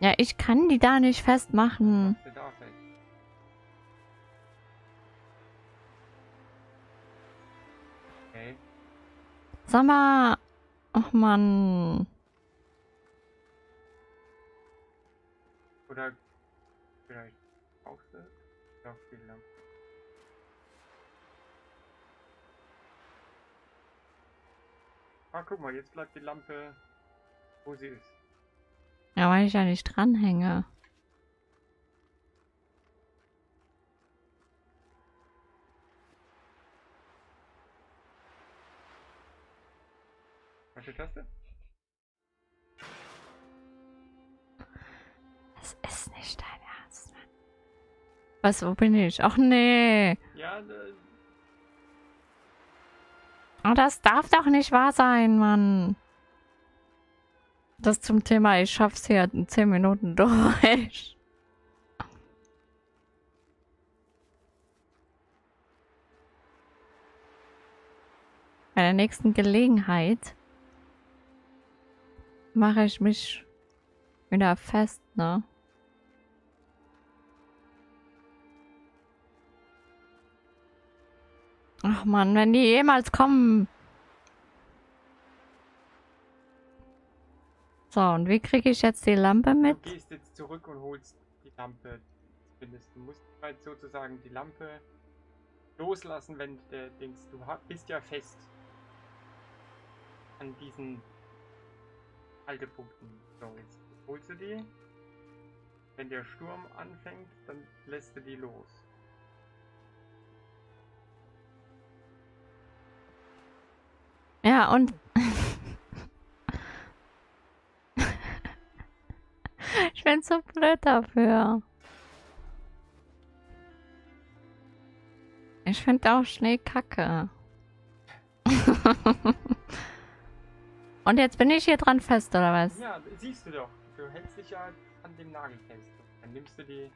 Ja, ich kann die da nicht festmachen. Da fest. Okay. Sag mal. Ach Mann. Oder vielleicht brauchst du doch die Lampe. Ah, guck mal, jetzt bleibt die Lampe, wo sie ist. Ja, weil ich ja nicht dranhänge. Welche Taste? Das ist nicht dein Ernst. Mann. Was, wo bin ich? Ach nee. Ja, äh, Oh, das darf doch nicht wahr sein, Mann. Das zum Thema, ich schaff's hier in 10 Minuten [laughs] durch. Bei der nächsten Gelegenheit mache ich mich wieder fest, ne? Ach man, wenn die jemals kommen. So, und wie kriege ich jetzt die Lampe mit? du gehst jetzt zurück und holst die Lampe. Findest. Du musst halt sozusagen die Lampe loslassen, wenn der Dings. Du bist ja fest an diesen Haltepunkten. So, jetzt holst du die. Wenn der Sturm anfängt, dann lässt du die los. Ja, und. [laughs] ich bin so blöd dafür. Ich finde auch Schnee kacke. [laughs] und jetzt bin ich hier dran fest, oder was? Ja, siehst du doch. Du hältst dich ja an dem Nagel fest. Dann nimmst du die.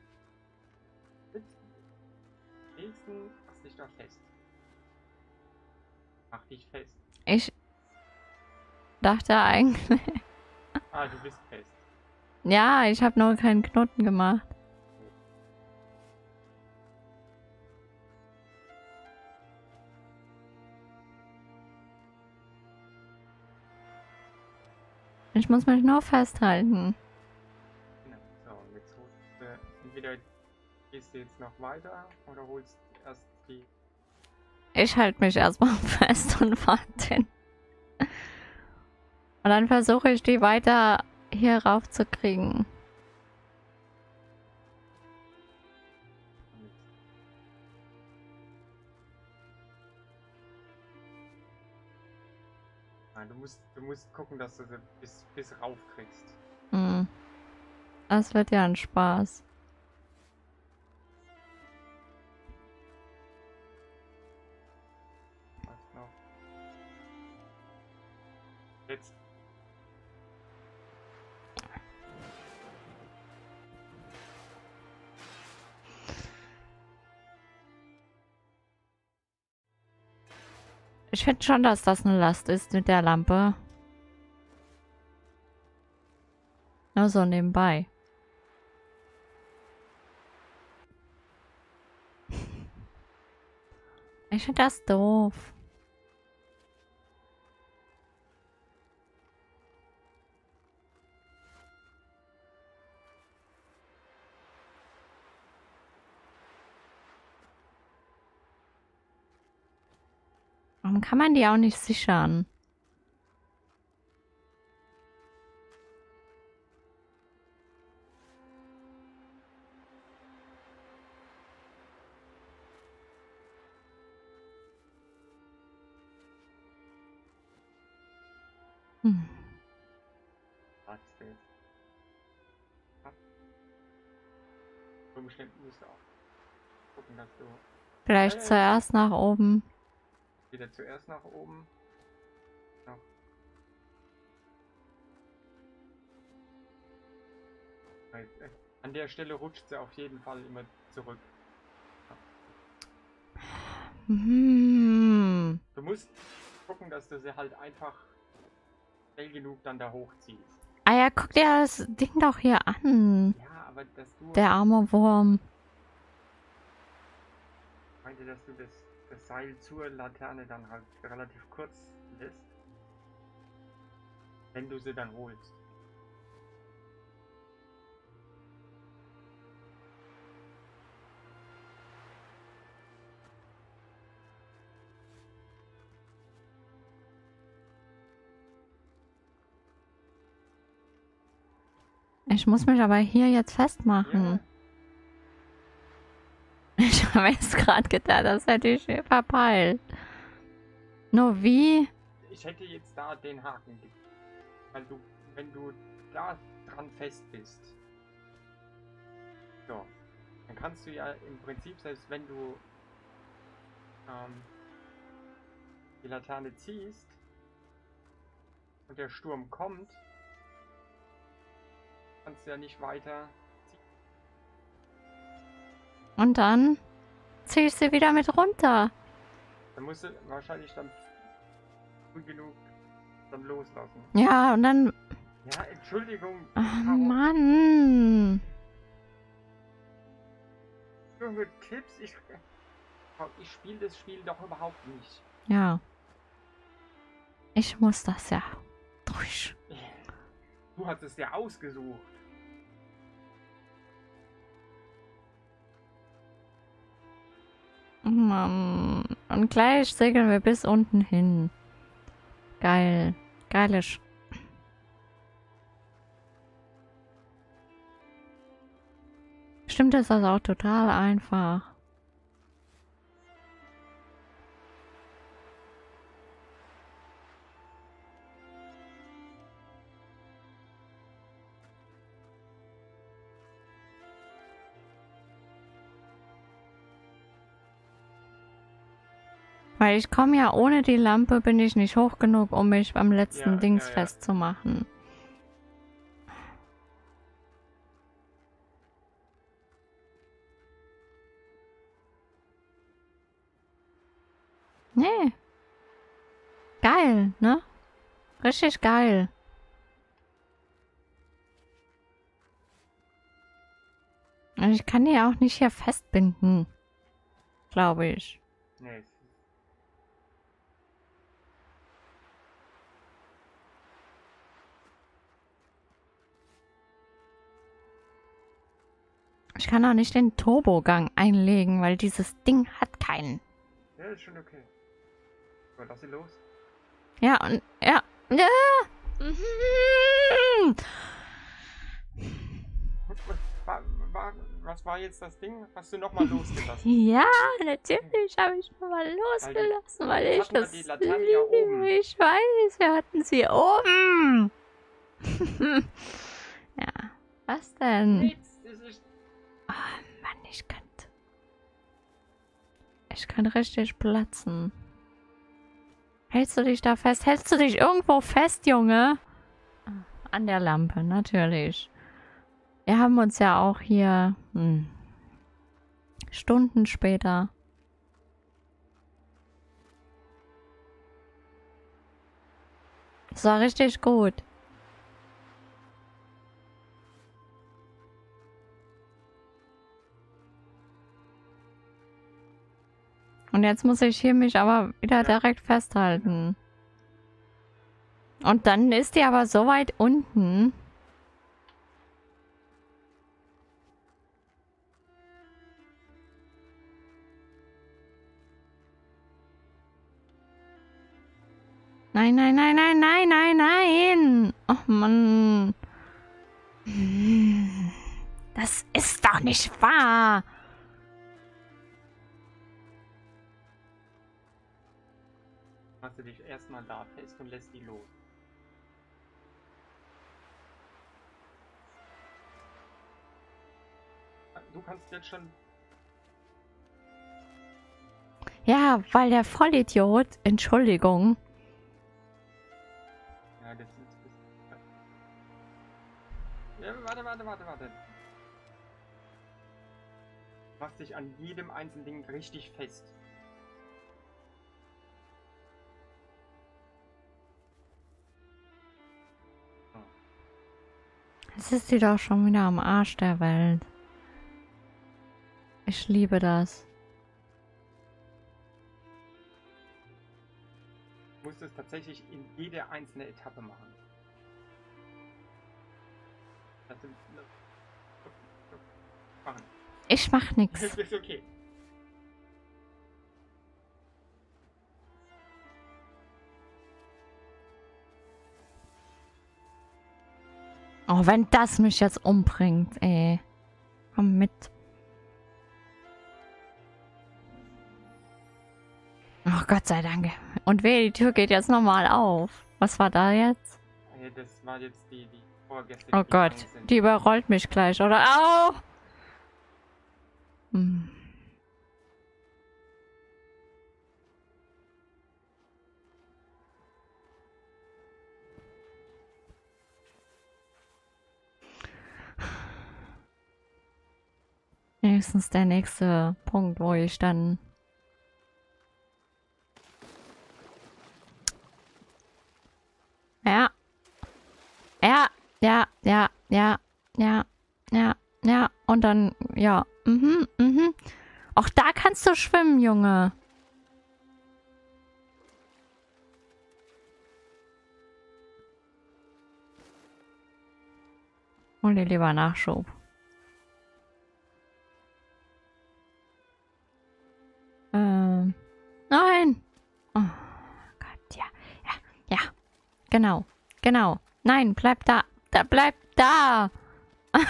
Nächsten, machst dich da fest. Mach dich fest. Ich dachte eigentlich. Ah, du bist fest. Ja, ich habe nur keinen Knoten gemacht. Ich muss mich nur festhalten. So, jetzt holst du. Entweder gehst du jetzt noch weiter oder holst erst die. Ich halte mich erstmal [laughs] fest und warte. Und dann versuche ich die weiter hier raufzukriegen. Nein, du musst, du musst gucken, dass du sie bis, bis raufkriegst. Hm. Das wird ja ein Spaß. Was noch? Jetzt. Ich finde schon, dass das eine Last ist mit der Lampe. Nur so nebenbei. [laughs] Ich finde das doof. Warum kann man die auch nicht sichern? Gucken, dass du Vielleicht Ja, ja. zuerst nach oben. wieder zuerst nach oben. Äh, An der Stelle rutscht sie auf jeden Fall immer zurück. Hm. Du musst gucken, dass du sie halt einfach schnell genug dann da hochziehst. Ah ja, guck dir das Ding doch hier an. Ja, aber dass du Der arme Wurm. Meinte, dass du das, das Seil zur Laterne dann halt relativ kurz lässt. Wenn du sie dann holst. Ich muss mich aber hier jetzt festmachen. Ich habe jetzt gerade gedacht, das hätte ich verpeilt. Nur wie? Ich hätte jetzt da den Haken Weil du, wenn du da dran fest bist. So. Dann kannst du ja im Prinzip, selbst wenn du ähm, die Laterne ziehst und der Sturm kommt, kannst du ja nicht weiter ziehen. Und dann ziehe ich sie wieder mit runter. Dann musst du wahrscheinlich dann früh genug dann loslassen. Ja, und dann. Ja, Entschuldigung. Ach, Mann. Junge Tipps, ich, ich spiele das Spiel doch überhaupt nicht. Ja. Ich muss das ja durch. Du hast es ja ausgesucht. Und gleich segeln wir bis unten hin. Geil. Geile Sch Stimmt, ist das auch total einfach. Weil ich komme ja ohne die Lampe, bin ich nicht hoch genug, um mich beim letzten Ja, Dings ja, ja. festzumachen. Nee. Geil, ne? Richtig geil. Und ich kann die auch nicht hier festbinden. Glaube ich. Nee, Ich kann auch nicht den Turbogang einlegen, weil dieses Ding hat keinen. ja, ist schon okay. So, lass sie los. Ja, und ja. ja. Mhm. Wa- wa- Was war jetzt das Ding? Hast du nochmal losgelassen? Ja, natürlich habe ich mal losgelassen, weil ich das die Laterne ja oben. Ich weiß, wir hatten sie oben. [laughs] ja. Was denn? Mann, ich könnte. Ich kann richtig platzen. Hältst du dich da fest? Hältst du dich irgendwo fest, Junge? An der Lampe, natürlich. Wir haben uns ja auch hier hm, Stunden später. Das war richtig gut. Und jetzt muss ich hier mich aber wieder direkt festhalten. Und dann ist die aber so weit unten. Nein, nein, nein, nein, nein, nein, nein. Oh Mann. Das ist doch nicht wahr. Machst du dich erstmal da fest und lässt die los. Du kannst jetzt schon. Ja, weil der Vollidiot, Entschuldigung, Ja, das ist. Ja, warte, warte, warte, warte. Machst dich an jedem einzelnen Ding richtig fest. Jetzt ist sie doch schon wieder am Arsch der Welt. Ich liebe das. Du musst es tatsächlich in jede einzelne Etappe machen. Das sind. Machen. Ich mach Das nix. [laughs] ist okay. Oh, wenn das mich jetzt umbringt, ey. Komm mit. Oh Gott sei Dank. Und weh, die Tür geht jetzt nochmal auf. Was war da jetzt? Das war jetzt die, die Vorgäste. Oh Gott, die überrollt mich gleich, oder? Au! Hm. Wenigstens der nächste Punkt, wo ich dann Ja. Ja, ja, ja, ja, ja, ja, ja. Und dann, ja. Mhm, mhm. Auch da kannst du schwimmen, Junge. Hol dir lieber Nachschub. Ähm. Nein! Oh Gott, ja. Ja, ja. Genau. Genau. Nein, bleib da. Da bleib da. [laughs]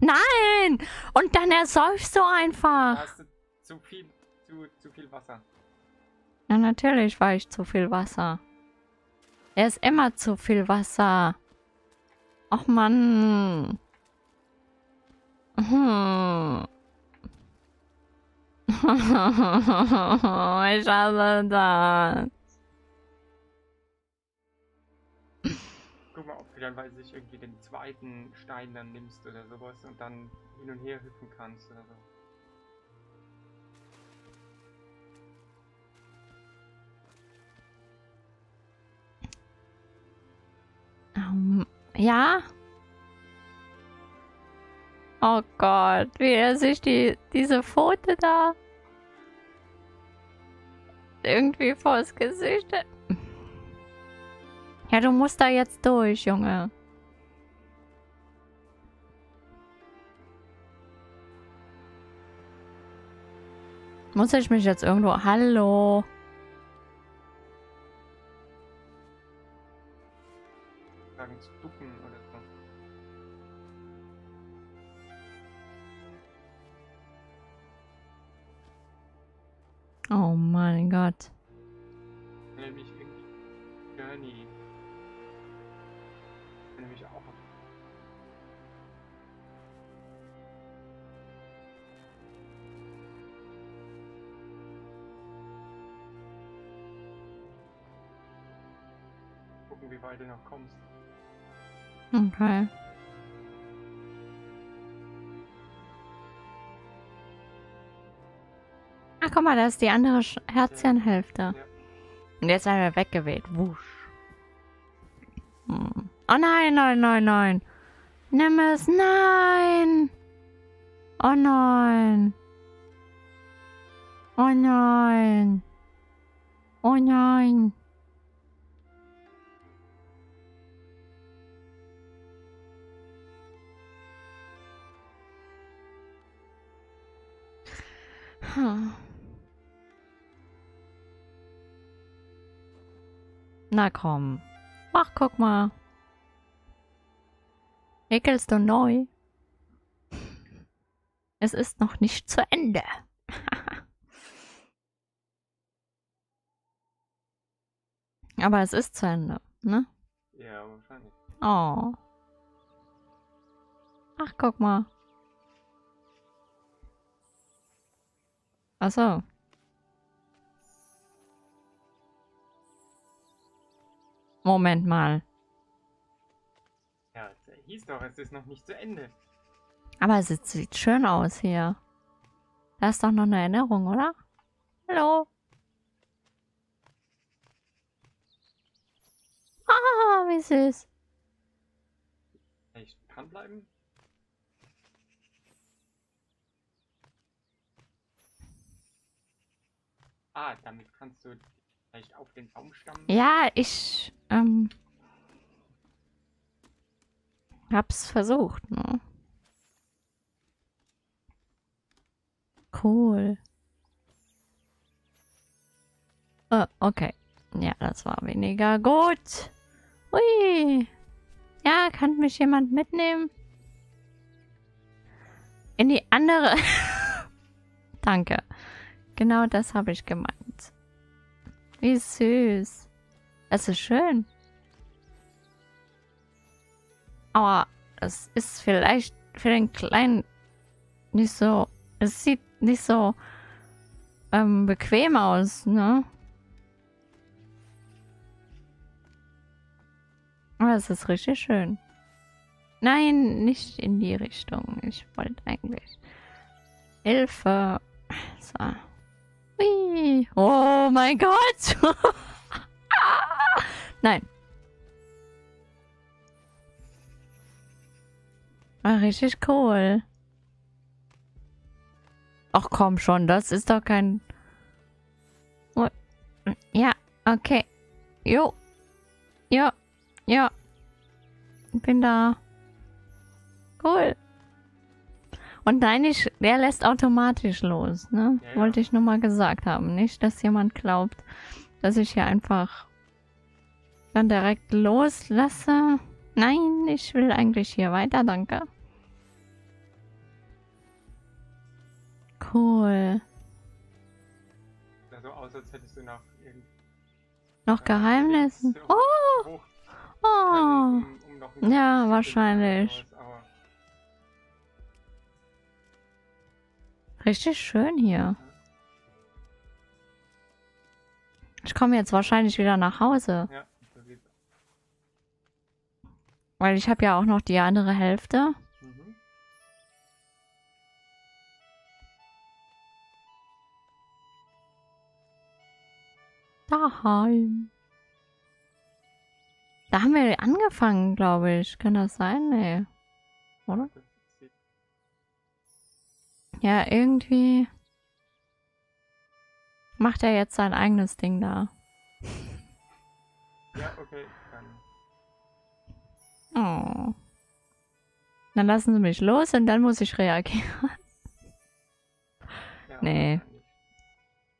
Nein! Und dann ersäufst du Da einfach. hast du zu viel, zu, zu viel Wasser. Ja, natürlich war ich zu viel Wasser. Er ist immer zu viel Wasser. Och Mann. Hm. Ich hasse das. Guck mal, ob du dann, weiß ich, irgendwie den zweiten Stein dann nimmst oder sowas und dann hin und her hüpfen kannst oder so. Ähm, ja? Oh Gott, wie er sich die, diese Pfote da irgendwie vors Gesicht. Ja, du musst da jetzt durch, Junge. Muss ich mich jetzt irgendwo... Hallo? Oh mein Gott. Nämlich Journey. Nämlich auch. Gucken, wie weit du noch kommst. Okay. Guck mal, da ist die andere Herzchenhälfte. Und jetzt sind wir weggeweht. Wusch. Hm. Oh nein, nein, nein, nein. Nimm es, nein. Oh nein. Oh nein. Oh nein. Hm. Na komm. Ach, guck mal. Häkelst du neu? [laughs] Es ist noch nicht zu Ende. [laughs] Aber es ist zu Ende, ne? Ja, wahrscheinlich. Oh. Ach, guck mal. Ach so. Moment mal. Ja, es hieß doch, es ist noch nicht zu Ende. Aber es sieht- schön aus hier. Da ist doch noch eine Erinnerung, oder? Hallo? Ah, wie süß. Vielleicht dranbleiben? Ah, damit kannst du vielleicht auf den Baumstamm. Ja, ich ähm, hab's versucht, ne? Cool. Äh, okay. Ja, das war weniger gut. Ui. Ja, kann mich jemand mitnehmen? In die andere. [laughs] Danke. Genau das habe ich gemeint. Wie süß. Es ist schön. Aber es ist vielleicht für den Kleinen nicht so. Es sieht nicht so ähm, bequem aus, ne? Aber es ist richtig schön. Nein, nicht in die Richtung. Ich wollte eigentlich. Hilfe. So. Hui. Oh mein Gott. [laughs] Nein. War richtig cool. Ach komm schon, das ist doch kein... Oh. Ja, okay. Jo. Ja. Ja. Bin da. Cool. Und nein, ich, der lässt automatisch los, ne? Ja, ja. Wollte ich nur mal gesagt haben. Nicht, dass jemand glaubt, dass ich hier einfach dann direkt loslasse. Nein, ich will eigentlich hier weiter, danke. Cool. Sah so aus, als hättest du nach Noch Geheimnissen? links Oh! hoch Oh! können, um, um Ja, wahrscheinlich. sowas, Richtig schön hier. Ich komme jetzt wahrscheinlich wieder nach Hause, ja. Weil ich habe ja auch noch die andere Hälfte. Mhm. Daheim. Da haben wir angefangen, glaube ich. Kann das sein? Nee. Oder? Ja, irgendwie macht er jetzt sein eigenes Ding da. ja, okay. Oh. Dann lassen sie mich los und dann muss ich reagieren. Ja, Nee.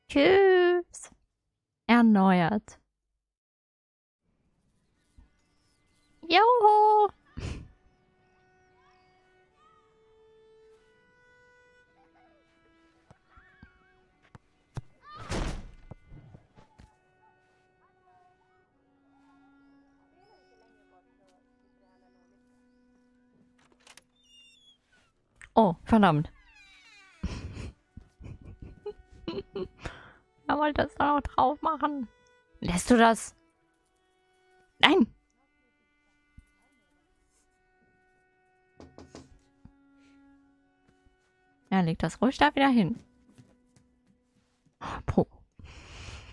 Tschüss. Erneuert. Joho. Oh, verdammt. [laughs] er wollte das doch noch drauf machen. Lässt du das? Nein! Er legt das ruhig da wieder hin. Pro.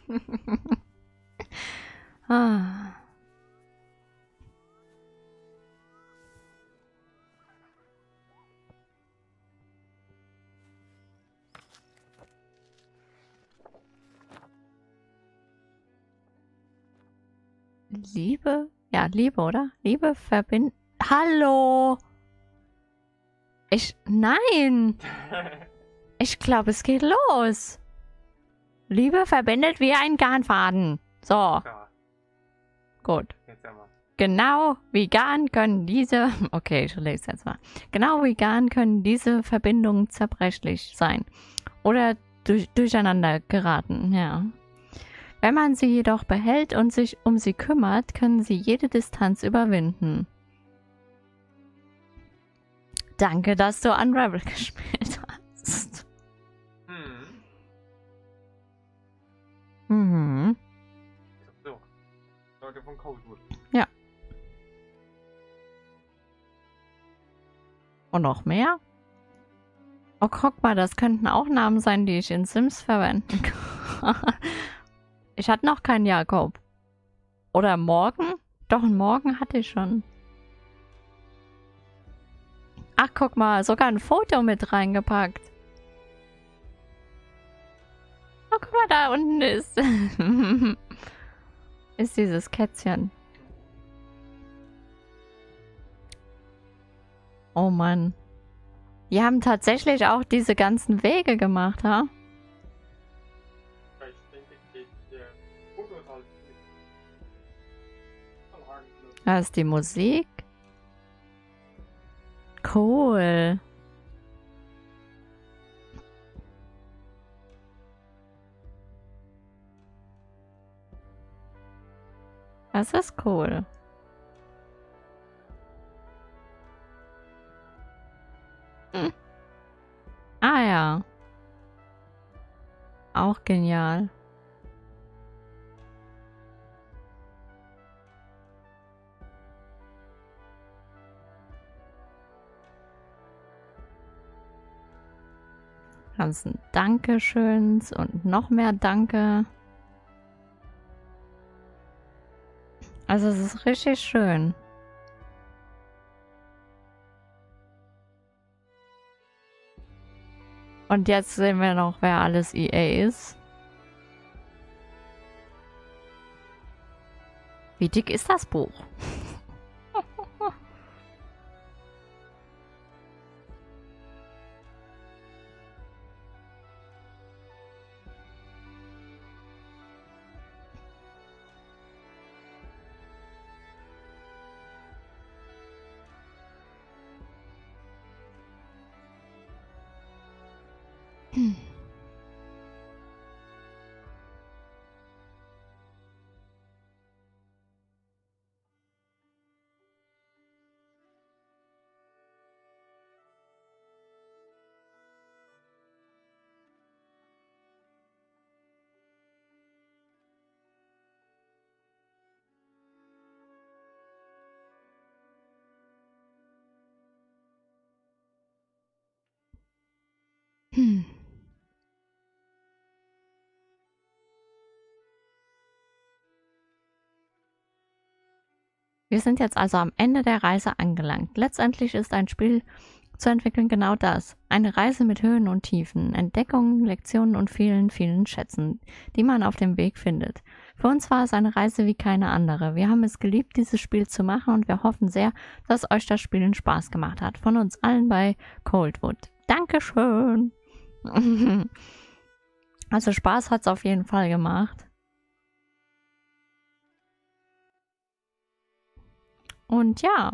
[laughs] ah. Liebe? Ja, Liebe, oder? Liebe verbindet. Hallo! Ich. Nein! [laughs] Ich glaube, es geht los. Liebe verbindet wie ein Garnfaden. So. Ja, Gut. Genau wie Garn können diese. [laughs] Okay, ich lese jetzt mal. Genau wie Garn können diese Verbindungen zerbrechlich sein. Oder durch, durcheinander geraten, ja. Wenn man sie jedoch behält und sich um sie kümmert, können sie jede Distanz überwinden. Danke, dass du Unravel [laughs] gespielt hast. Hm. Mhm. So. Leute von Coldwood. Und noch mehr? Oh, guck mal, das könnten auch Namen sein, die ich in Sims verwenden [laughs] kann. Ich hatte noch keinen Jakob. Oder Morgen? Doch, einen Morgen hatte ich schon. Ach, guck mal, sogar ein Foto mit reingepackt. Oh, guck mal, da unten ist. [laughs] ist dieses Kätzchen. Oh Mann. Die haben tatsächlich auch diese ganzen Wege gemacht, ha? Weil Da ist die Musik. Cool. Das ist cool. Hm. Ah ja. Auch genial. Ganzen Dankeschöns und noch mehr Danke. Also es ist richtig schön. Und jetzt sehen wir noch, wer alles EA ist. Wie dick ist das Buch? [laughs] Hm. Wir sind jetzt also am Ende der Reise angelangt. Letztendlich ist ein Spiel zu entwickeln genau das. Eine Reise mit Höhen und Tiefen, Entdeckungen, Lektionen und vielen, vielen Schätzen, die man auf dem Weg findet. Für uns war es eine Reise wie keine andere. Wir haben es geliebt, dieses Spiel zu machen und wir hoffen sehr, dass euch das Spielen Spaß gemacht hat. Von uns allen bei Coldwood. Dankeschön! [laughs] Also Spaß hat es auf jeden Fall gemacht. Und ja,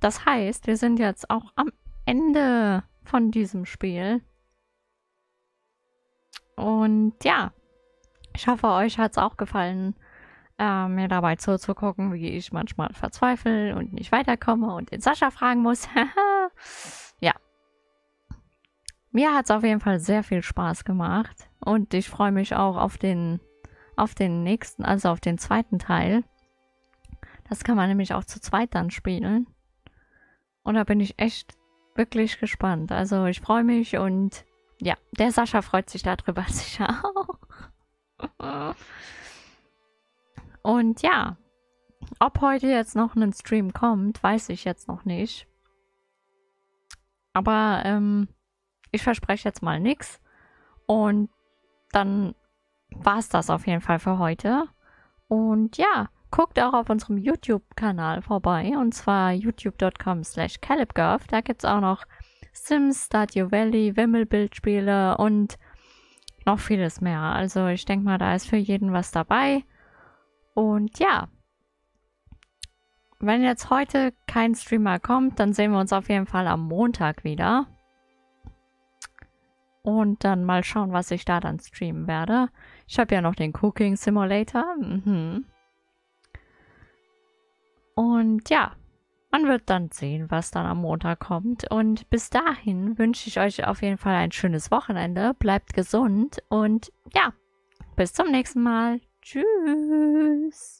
das heißt, wir sind jetzt auch am Ende von diesem Spiel. Und ja, ich hoffe, euch hat es auch gefallen, äh, mir dabei zuzugucken, wie ich manchmal verzweifle und nicht weiterkomme und den Sascha fragen muss. [laughs] Mir hat es auf jeden Fall sehr viel Spaß gemacht. Und ich freue mich auch auf den, auf den nächsten, also auf den zweiten Teil. Das kann man nämlich auch zu zweit dann spielen. Und da bin ich echt, wirklich gespannt. Also ich freue mich und ja, der Sascha freut sich darüber [laughs] sicher auch. Und ja, ob heute jetzt noch ein Stream kommt, weiß ich jetzt noch nicht. Aber ähm, ich verspreche jetzt mal nichts. Und dann war es das auf jeden Fall für heute. Und ja, guckt auch auf unserem YouTube-Kanal vorbei. Und zwar youtube.com slash calibgirl. Da gibt es auch noch Sims, Stardew Valley, Wimmelbildspiele und noch vieles mehr. Also ich denke mal, da ist für jeden was dabei. Und ja, wenn jetzt heute kein Streamer kommt, dann sehen wir uns auf jeden Fall am Montag wieder. Und dann mal schauen, was ich da dann streamen werde. Ich habe ja noch den Cooking Simulator. Mhm. Und ja, man wird dann sehen, was dann am Montag kommt. Und bis dahin wünsche ich euch auf jeden Fall ein schönes Wochenende. Bleibt gesund und ja, bis zum nächsten Mal. Tschüss.